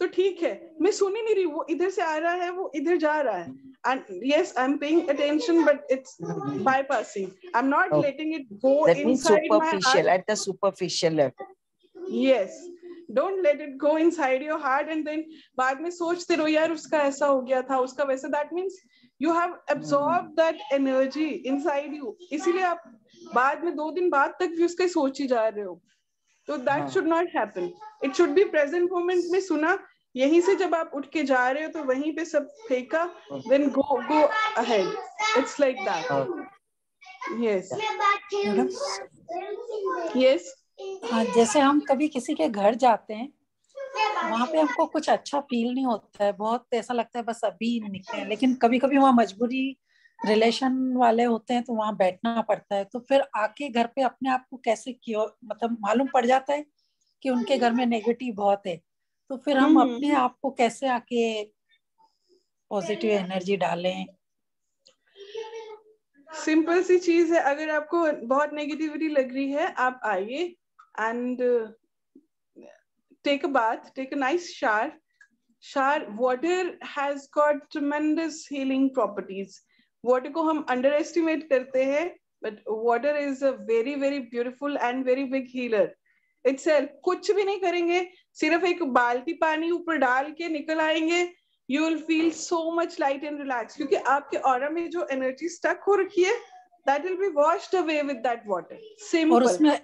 तो ठीक है मैं सुन ही नहीं रही वो इधर से आ रहा है वो इधर जा रहा है and yes i'm paying attention but it's bypassing i'm not Oh. letting it go That means inside my superficial, heart at the superficial level. yes don't let it go inside your heart and then बाद में सोचते रहो यार उसका ऐसा हो गया था उसका वैसे that means you have absorb that energy inside you इसीलिए आप बाद में दो दिन बाद तक भी उसके सोच ही जा रहे हो तो that should not happen it should be present moment में सुना यहीं से जब आप उठ के जा रहे हो तो वहीं पे सब फेंका then go go ahead it's like that yes yes हाँ जैसे हम कभी किसी के घर जाते हैं वहाँ पे हमको कुछ अच्छा फील नहीं होता है बहुत ऐसा लगता है बस अभी निकले हैं लेकिन कभी कभी वहाँ मजबूरी रिलेशन वाले होते हैं तो वहाँ बैठना पड़ता है तो फिर आके घर पे अपने आप को कैसे क्यों मतलब मालूम पड़ जाता है कि उनके घर में नेगेटिव बहुत है तो फिर हम हम्म। अपने आप को कैसे आके पॉजिटिव एनर्जी डालें सिंपल सी चीज़ है अगर आपको बहुत नेगेटिविटी लग रही है आप आइए and uh, take a bath, take a nice shower. Shower water has got tremendous healing properties. Water ko hum underestimate karte हैं, but water is a very very beautiful and very big healer. Itself kuch bhi nahi karenge, sirf ek balti pani upar dal ke nikal aayenge, you will feel so much light and relaxed. Kyunki aapke aura mein jo energy stuck ho rakhi hai, that will be washed away with that water. Simple Aur usme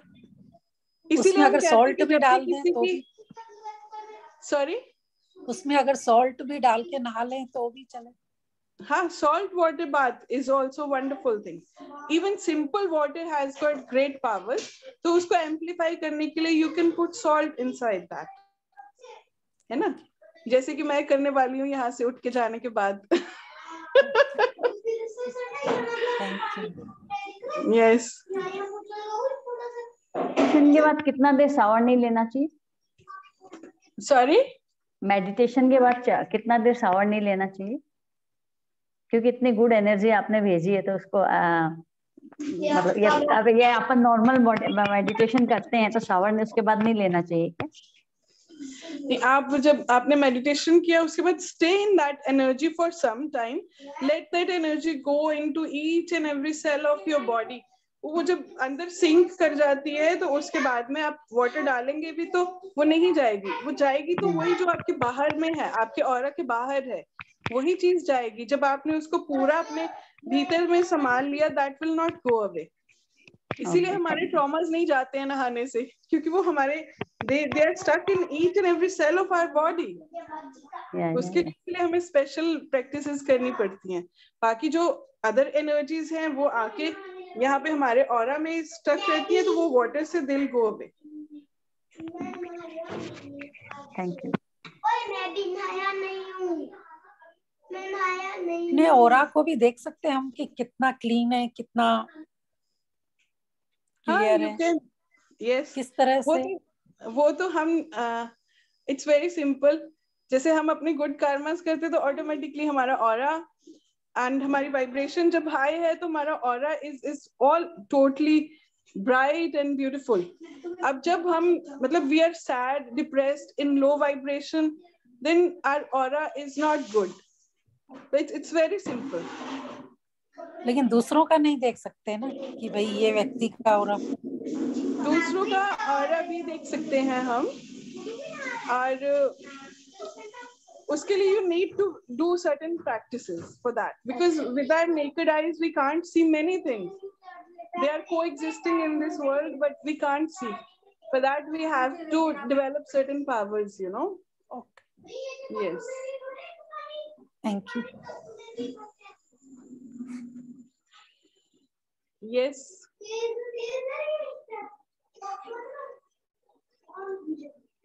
इसीलिए अगर salt भी डाल दें तो sorry उसमें अगर salt भी डाल के नहा लें तो भी चले। हाँ salt water bath is also wonderful thing even simple water has got great power तो उसको एम्पलीफाई करने के लिए you can put salt inside that है ना? जैसे कि मैं करने वाली हूँ यहाँ से उठ के जाने के बाद। यस. मेडिटेशन के बाद कितना देर सावर नहीं लेना चाहिए? सॉरी मेडिटेशन के बाद कितना देर सावर नहीं लेना चाहिए? क्योंकि इतनी गुड एनर्जी आपने भेजी है तो उसको आ, मतलब ये अब ये अपन नॉर्मल मेडिटेशन करते हैं तो शावर उसके बाद नहीं लेना चाहिए क्या? नहीं, आप जब आपने मेडिटेशन किया उसके बाद stay in that energy for some time let that energy go into each and every cell of your body वो जब अंदर सिंक कर जाती है तो उसके बाद में आप वाटर डालेंगे भी तो वो नहीं जाएगी। वो जाएगी तो वही जो आपके बाहर में है आपके और के बाहर है वही चीज़ जाएगी। जब आपने उसको पूरा अपने भीतर में संभाल लिया that will not go away इसीलिए हमारे ट्रॉमास नहीं जाते हैं नहाने से क्योंकि वो हमारे they they are stuck in each and every cell of our body उसके लिए हमें स्पेशल प्रैक्टिसेस करनी पड़ती हैं। बाकी जो अदर एनर्जीज हैं वो आके यहाँ पे हमारे और में स्टक रहती है तो वो वाटर से दिल गो अवे थैंक यू मैं भी नहाया नहीं हूँ। मैं नहाया नहीं ओरा को भी देख सकते हैं हम कि कितना क्लीन है कितना हाँ क्लियर यू है। कैन यस किस तरह वो से? तो वो तो हम इट्स वेरी सिंपल जैसे हम अपने गुड कर्मस करते तो ऑटोमेटिकली हमारा ऑरा एंड हमारी वाइब्रेशन जब हाई है तो हमारा aura is is all totally bright and beautiful अब जब हम मतलब we are sad depressed in low vibration then our aura is not good it's it's very simple लेकिन दूसरों का नहीं देख सकते ना कि भाई ये व्यक्ति का और दूसरों का और भी देख सकते हैं हम। और उसके लिए you need to do certain practices for that because with our naked eyes we can't see many things they are coexisting in this world but we can't see for that we have to develop certain powers you know okay yes thank you yes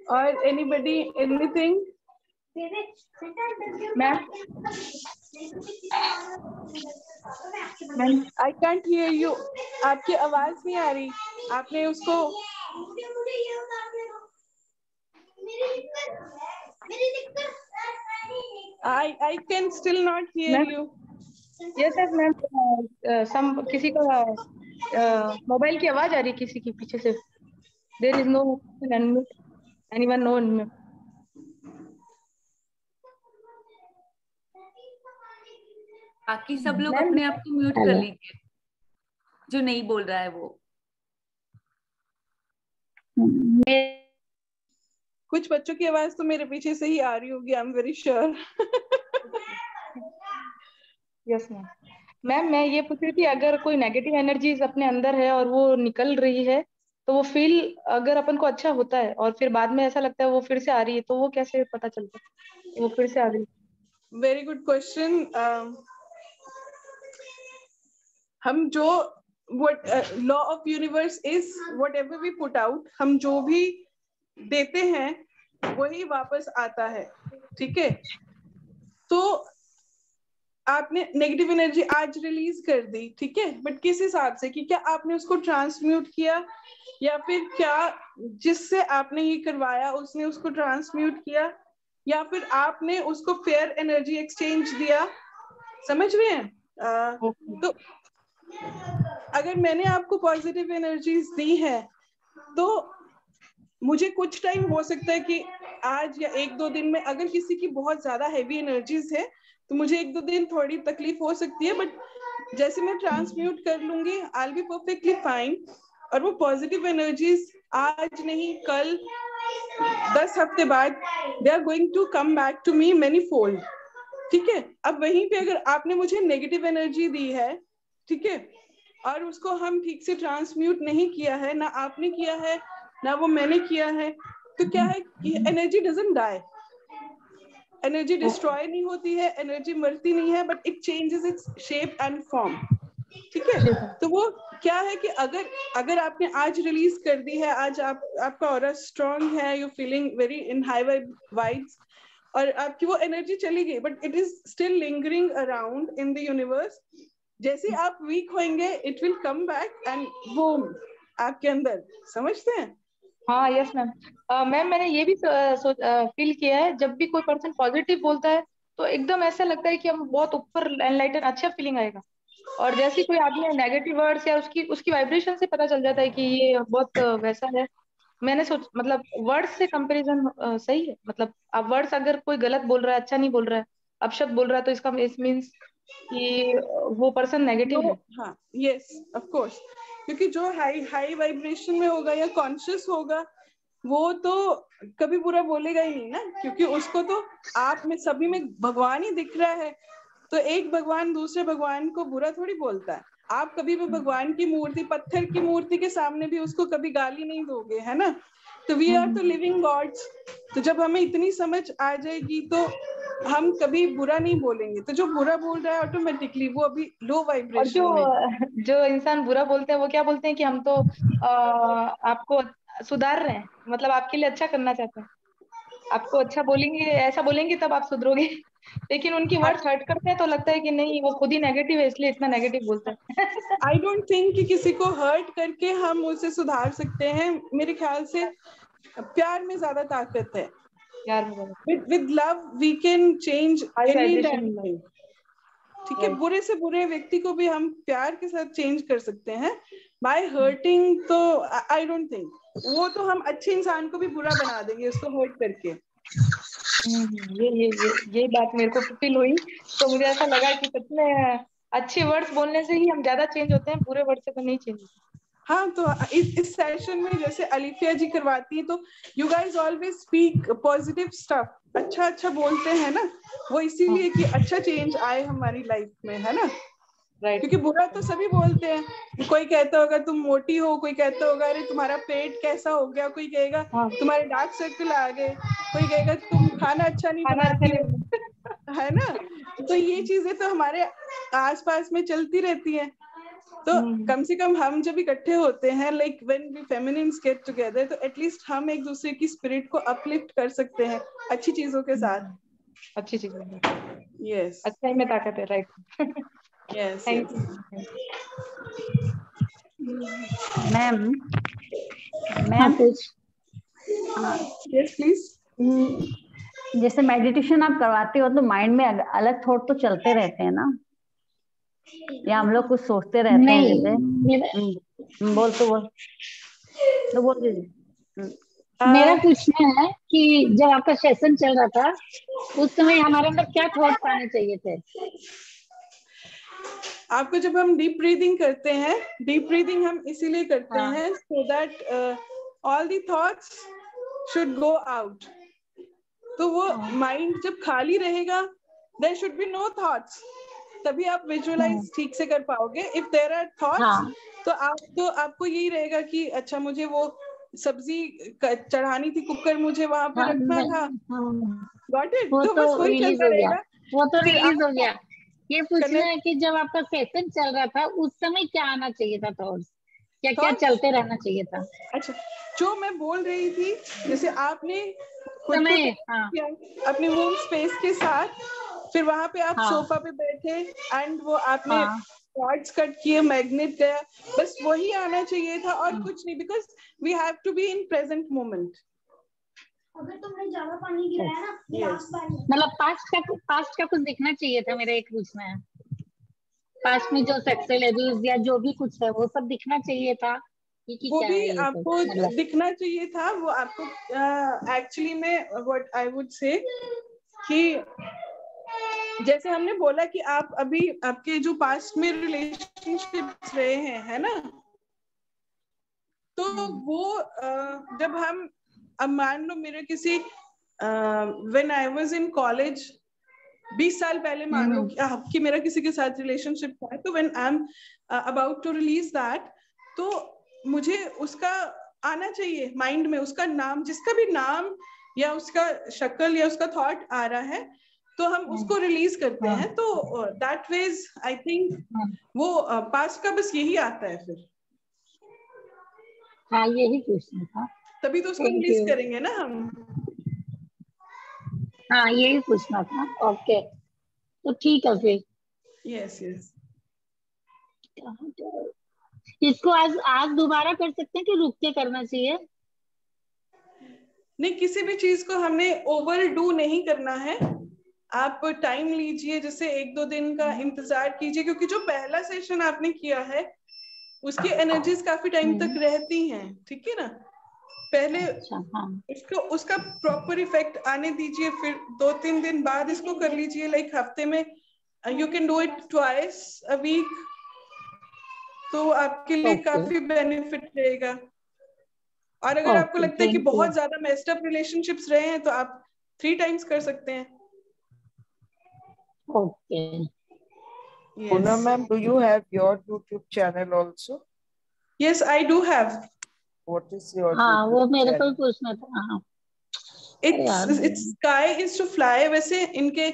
or anybody anything Ma'am ma'am I can't hear you आपकी आवाज़ नहीं आ रही। आपने उसको I I can still not hear? You yes yes ma'am some किसी का mobile की आवाज़ आ रही है किसी की पीछे से। There is no unmute anyone no unmute बाकी सब लोग अपने आप को म्यूट कर लीजिए जो नहीं बोल रहा है वो। कुछ बच्चों की आवाज़ तो मेरे पीछे से ही आ रही होगी I am very sure yes ma'am ma'am मैं ये पूछ रही थी अगर कोई नेगेटिव एनर्जीज अपने अंदर है और वो निकल रही है तो वो फील अगर अपन को अच्छा होता है और फिर बाद में ऐसा लगता है वो फिर से आ रही है तो वो कैसे पता चलता है? वो फिर से आ रही है। वेरी गुड क्वेश्चन हम जो what law of universe is whatever we put out हम जो भी देते हैं वही वापस आता है। ठीक है? तो आपने नेगेटिव एनर्जी आज रिलीज़ कर दी ठीक है? बट किस हिसाब से? कि क्या आपने उसको ट्रांसम्यूट किया? या फिर क्या जिससे आपने ये करवाया उसने उसको ट्रांसम्यूट किया? या फिर आपने उसको फेयर एनर्जी एक्सचेंज दिया? समझ रहे हैं? आ, तो अगर मैंने आपको पॉजिटिव एनर्जीज दी है तो मुझे कुछ टाइम हो सकता है कि आज या एक दो दिन में अगर किसी की बहुत ज़्यादा हैवी एनर्जीज है तो मुझे एक दो दिन थोड़ी तकलीफ़ हो सकती है बट जैसे मैं ट्रांसम्यूट कर लूँगी आई बी परफेक्टली फाइन और वो पॉजिटिव एनर्जीज आज नहीं, कल, दस हफ़्ते बाद they are going to come back to me manyfold ठीक है? अब वहीं पे अगर आपने मुझे नेगेटिव एनर्जी दी है ठीक है? और उसको हम ठीक से ट्रांसम्यूट नहीं किया है, ना आपने किया है, ना वो मैंने किया है। तो क्या है energy doesn't die energy destroy नहीं होती है एनर्जी मरती नहीं है but it changes its shape and form ठीक है? तो वो क्या है कि अगर अगर आपने आज रिलीज़ कर दी है, आज आप, आपका और स्ट्रॉन्ग है you feeling very in high vibes और आपकी वो एनर्जी चली गई but it is still lingering around in the universe जैसे आप वीक होंगे it will come back and boom आपके अंदर। समझते हैं? हाँ यस मैम मैम मैंने ये भी फील किया है, जब भी कोई पर्सन पॉजिटिव बोलता है तो एकदम ऐसा लगता है कि हम बहुत ऊपर एनलाइटन अच्छा फीलिंग आएगा। और जैसे कोई आदमी नेगेटिव वर्ड्स या उसकी उसकी वाइब्रेशन से पता चल जाता है कि ये बहुत वैसा है। मैंने सोच मतलब वर्ड्स से कंपैरिजन सही है? मतलब अब वर्ड्स अगर कोई गलत बोल रहा है अच्छा नहीं बोल रहा है, अपशब्द बोल रहा है तो इसका, इस मीन्स कि वो पर्सन नेगेटिव है। हाँ यस ऑफ़ कोर्स क्योंकि जो हाई हाई वाइब्रेशन में होगा या कॉन्शियस होगा वो तो कभी बुरा बोलेगा ही नहीं ना। क्योंकि उसको तो आप में सभी में भगवान ही दिख रहा है। तो एक भगवान दूसरे भगवान को बुरा थोड़ी बोलता है। आप कभी भी भगवान की मूर्ति पत्थर की मूर्ति के सामने भी उसको कभी गाली नहीं दोगे है ना? तो वी आर तो लिविंग गॉड्स तो जब हमें इतनी समझ आ जाएगी तो हम कभी बुरा नहीं बोलेंगे। तो जो बुरा बोल रहा है ऑटोमेटिकली वो अभी लो वाइब्रेशन जो में जो इंसान बुरा बोलते हैं वो क्या बोलते हैं कि हम तो आ, आपको सुधार रहे हैं। मतलब आपके लिए अच्छा करना चाहते हैं। आपको अच्छा बोलेंगे ऐसा बोलेंगे तब आप सुधरोगे। लेकिन उनकी वर्ड्स हर्ट करते हैं तो लगता है कि नहीं वो खुद ही नेगेटिव है इसलिए इतना नेगेटिव बोलता है। आई डोंट थिंक कि किसी को हर्ट करके हम उसे सुधार सकते हैं। मेरे ख्याल से प्यार में ज़्यादा ताकत है। प्यार में ज़्यादा। With with love we can change High any vibration damn thing ठीक है बुरे से बुरे व्यक्ति को भी हम प्यार के साथ चेंज कर सकते हैं। बाय हर्टिंग तो आई डोंट थिंक वो तो हम अच्छे इंसान को भी बुरा बना देंगे उसको हर्ट करके। ये ये ये ये बात मेरे को फील हुई। तो मुझे ऐसा लगा कि में अच्छे वर्ड्स बोलने से ही हम ज़्यादा चेंज होते हैं बुरे वर्ड से तो नहीं चेंज होते। हाँ तो इस इस सेशन में जैसे अलिफिया जी करवाती है तो you guys always speak positive stuff अच्छा अच्छा बोलते हैं ना, वो इसीलिए कि अच्छा चेंज आए हमारी लाइफ में, है ना? राइट क्योंकि बुरा तो सभी बोलते हैं कोई कहता होगा तुम मोटी हो कोई कहता होगा अरे तुम्हारा पेट कैसा हो गया कोई कहेगा हाँ. तुम्हारे डार्क सर्कल आ गए कोई कहेगा तुम खाना अच्छा नहीं खाना अच्छा बनाती है। ना? तो ये चीज़ें तो हमारे आसपास में चलती रहती हैं। तो कम से कम हम जब इकट्ठे होते हैं like when we feminines get together तो एटलीस्ट हम एक दूसरे की स्पिरिट को अपलिफ्ट कर सकते हैं अच्छी चीज़ों के साथ। अच्छी चीज़। है यस अच्छाई में ताकत है राइट यस थैंक मैम हाँ मैम पूछ। यस प्लीज़ जैसे मेडिटेशन आप करवाते हो तो माइंड में अलग थॉट तो चलते रहते हैं ना? या हम लोग कुछ सोचते रहते हैं जैसे? हम्म, हम्म, बोल तो बोल। तो बोल दीजिए। हम्म, मेरा पूछना है कि जब आपका सेशन चल रहा था उस समय हमारे अंदर क्या थॉट्स आने चाहिए थे? आपको जब हम डीप ब्रीदिंग करते हैं डीप ब्रीदिंग हम इसीलिए करते हाँ। हैं so that all the thoughts should go out तो वो माइंड हाँ. जब खाली रहेगा there should be no thoughts तभी आप विजुअलाइज ठीक से कर पाओगे. इफ़ देर आर थॉट्स हाँ। तो आप तो आपको यही रहेगा कि अच्छा मुझे वो सब्ज़ी चढ़ानी थी कुकर मुझे वहाँ पे हाँ, रखना था। हाँ, गॉट इट वो तो बस वही रिलीज़ चलता रहेगा। वो तो रिलीज़ हो गया। ये पूछना है कि जब आपका सेशन चल रहा था उस समय क्या आना चाहिए था थॉट्स क्या क्या चलते रहना चाहिए था? अच्छा जो मैं बोल रही थी जैसे आपने समय हाँ। अपने वूम स्पेस के साथ फिर वहाँ पे आप हाँ। सोफा पे बैठे एंड वो आपने हाँ। कॉर्ड्स कट किए मैग्नेट गया बस वही आना चाहिए था और कुछ नहीं because we have to be in present moment अगर तुमने ज़्यादा पानी गिराया ना Yes. मतलब पास्ट का पास्ट का कुछ दिखना चाहिए था मेरा एक पूछना है पास्ट में जो सेक्सुअल एब्यूज या जो भी कुछ है वो सब दिखना चाहिए था वो क्या भी आपको मतलब दिखना चाहिए था वो आपको एक्चुअली में व्हाट आई वुड से कि जैसे हमने बोला कि आप अभी आपके जो पास्ट में रिलेशनशिप्स रहे हैं है ना? तो वो जब हम अब मान लो मेरे किसी when I was in college बीस साल पहले मान लो कि आपकी मेरा किसी के साथ रिलेशनशिप था तो when I am about to release that तो मुझे उसका आना चाहिए माइंड में उसका नाम जिसका भी नाम या उसका शक्ल या उसका थॉट आ रहा है तो हम उसको रिलीज़ करते हैं। तो दैट वेज आई थिंक वो पास्ट का बस यही आता है फिर। हाँ यही पूछना था। तभी तो उसको Thank करेंगे ना हम। हाँ यही पूछना था। ओके तो ठीक है फिर। यस यस इसको आज आज दोबारा कर सकते हैं कि रुक के करना चाहिए? नहीं किसी भी चीज़ को हमने ओवर डू नहीं करना है। आप टाइम लीजिए जैसे एक दो दिन का इंतज़ार कीजिए क्योंकि जो पहला सेशन आपने किया है उसकी एनर्जीज काफ़ी टाइम तक रहती हैं ठीक है ना? पहले अच्छा हाँ। उसको उसका प्रॉपर इफ़ेक्ट आने दीजिए फिर दो तीन दिन बाद इसको कर लीजिए लाइक हफ़्ते में you can do it twice a week तो आपके लिए Okay. काफ़ी बेनिफिट रहेगा। और अगर आपको लगता है कि बहुत ज़्यादा मेस्ड अप रिलेशनशिप्स रहे हैं तो आप थ्री टाइम्स कर सकते हैं। Okay Poonam ma'am, do you have your YouTube channel also? Yes I do have What is your हाँ वो मेरे को पूछना था हाँ। It's it's sky is to fly वैसे इनके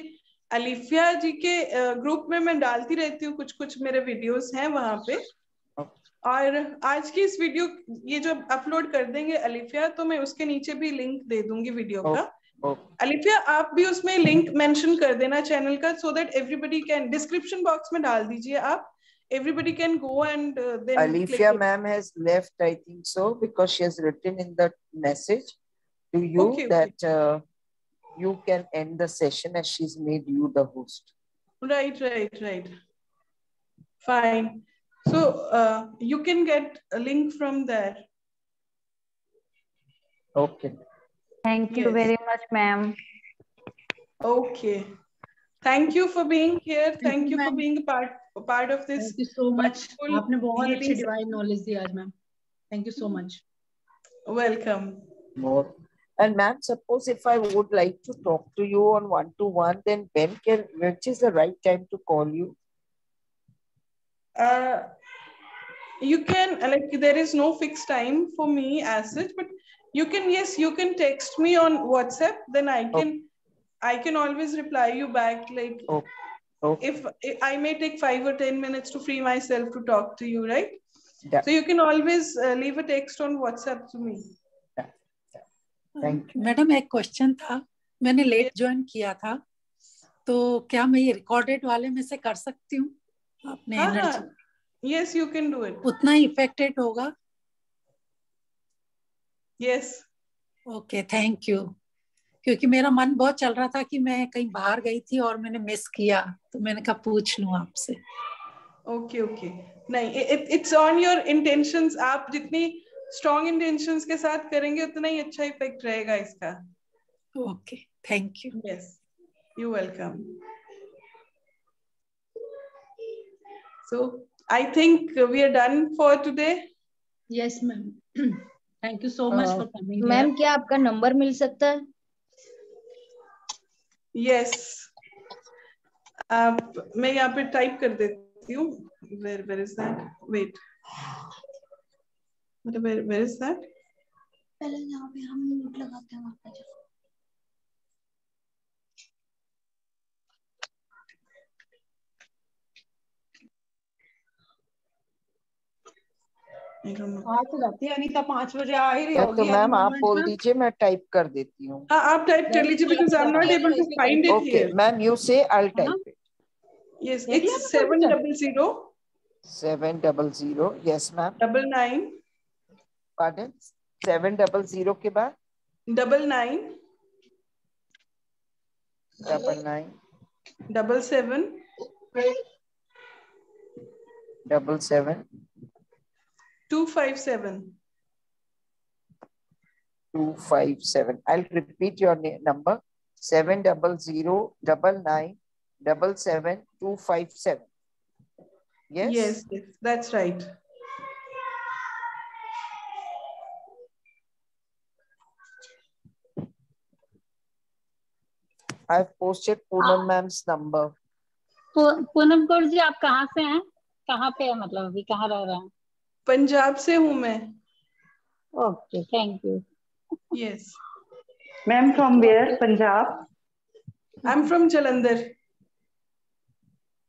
अलिफिया जी के ग्रुप में मैं डालती रहती हूँ कुछ कुछ मेरे वीडियोस हैं वहाँ पे। और आज की इस वीडियो ये जब अपलोड कर देंगे अलिफिया तो मैं उसके नीचे भी लिंक दे दूँगी वीडियो का। अलिफिया आप भी उसमें लिंक मेंशन कर देना चैनल का so that everybody can description box में डाल दीजिए आप। everybody can go and uh, then Alefiya ma'am has left I think so because she has written in the message to you okay, that okay. Uh, you can end the session as she's made you the host. Right right right. Fine. So uh, you can get a link from there. Okay. Thank you yes. very much ma'am. Okay. Thank you for being here. Thank, thank you, you for being a part part of this. Thank you so much wonderful आपने बहुत अच्छी healing divine knowledge दी आज ma'am thank you so much Welcome. More. And ma'am, suppose if I would like to talk to you on one to one, then when can which is the right time to call you? Uh, you can like there is no fixed time for me as such, but you can yes you can text me on WhatsApp. Then I can I can always reply you back like Oh. Okay. if, if I may take five or 10 minutes to free myself to talk to you, right? Yeah. So you can always uh, leave a text on WhatsApp to me. Thank madam एक question था मैंने late join किया था तो क्या मैं ये recorded वाले में से कर सकती हूँ अपने हाँ, एनर्जी हाँ. Yes, you can do it. उतना ही इफेक्टेड होगा Yes. ओके थैंक यू क्योंकि मेरा मन बहुत चल रहा था कि मैं कहीं बाहर गई थी और मैंने मिस किया तो मैंने कहा पूछ लू आपसे। ओके ओके नहीं इट्स ऑन योर इंटेंशंस आप जितनी स्ट्रॉन्ग इंटेंशन के साथ करेंगे उतना ही अच्छा इफ़ेक्ट रहेगा इसका। Okay thank you yes you welcome so I think we are done for today yes ma'am thank you so much for coming ma'am क्या आपका नंबर मिल सकता है? है Yes. आप मैं यहाँ पे टाइप कर देती हूँ. Where where is that? Wait. Where where, is that? पहले यहाँ पे हम म्यूट लगाते हैं वहाँ पे अनिता पाँच बजे आ तो मैम आप बोल दीजिए मैं टाइप कर देती हूँ। आप टाइप कर लीजिए because I am not able to find it okay ma'am you say? I will type it yes it's 700 700 yes ma'am 99 pardon 700 के बाद? 99 double nine double seven double seven two five seven. two five seven. I'll repeat your na- number seven double zero double nine double seven two five seven. Yes. Yes, yes, that's right. I've posted Poonam ma'am's number. पू- पूनम कौर जी आप कहाँ से हैं कहाँ पे है मतलब अभी कहाँ रह रहे हैं Punjab से हूँ मैं. Okay thank you Yes. Ma'am, from where? Punjab. I'm from Jalandhar.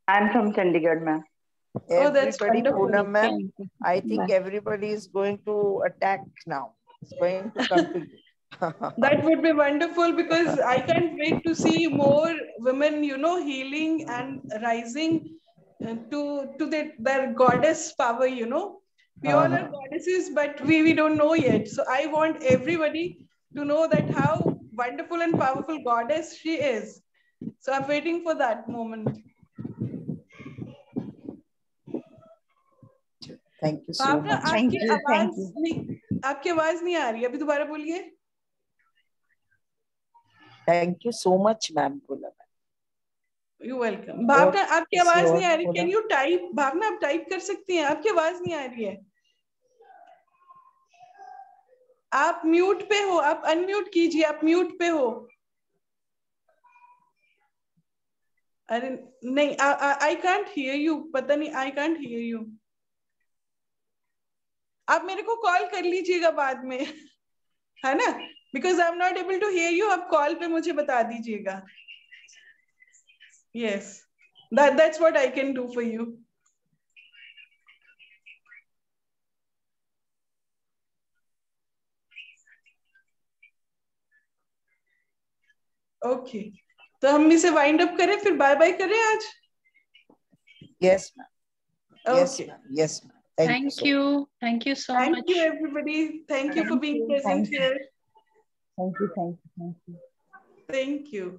I'm from Chandigarh, ma'am. Oh, that's Everybody, wonderful. Poonam ma'am, I think everybody is going to attack now. It's going to come to you. That would be wonderful because I can't wait to see more women, you know, healing and rising uh, to to their, their goddess power, you know. We all are Uh-huh. goddesses, but we, we don't know yet. So I want everybody to know that how wonderful and powerful goddess she is. So I'm waiting for that moment. Thank you so Bhavna much. आपकी आवाज नहीं आपकी आवाज नहीं आ रही अभी दोबारा बोलिए Thank you so much, ma'am. Poonam ma'am. You welcome Bhavna आपकी किसी आवाज और नहीं आ रही को कैन बोला? यू टाइप भावना आप टाइप कर सकती हैं आपकी आवाज नहीं आ रही है आप म्यूट पे हो आप अनम्यूट कीजिए आप म्यूट पे हो। अरे नहीं आई कांट हियर यू पता नहीं आई कांट हियर यू आप मेरे को कॉल कर लीजिएगा बाद में है ना? Because I am not able to hear you आप कॉल पे मुझे बता दीजिएगा। Yes, that that's what I can do for okay तो हम इसे वाइंड अप करें फिर बाय बाय करें आज? Yes yes thank you thank you so much everybody thank you for being present here thank you thank you thank you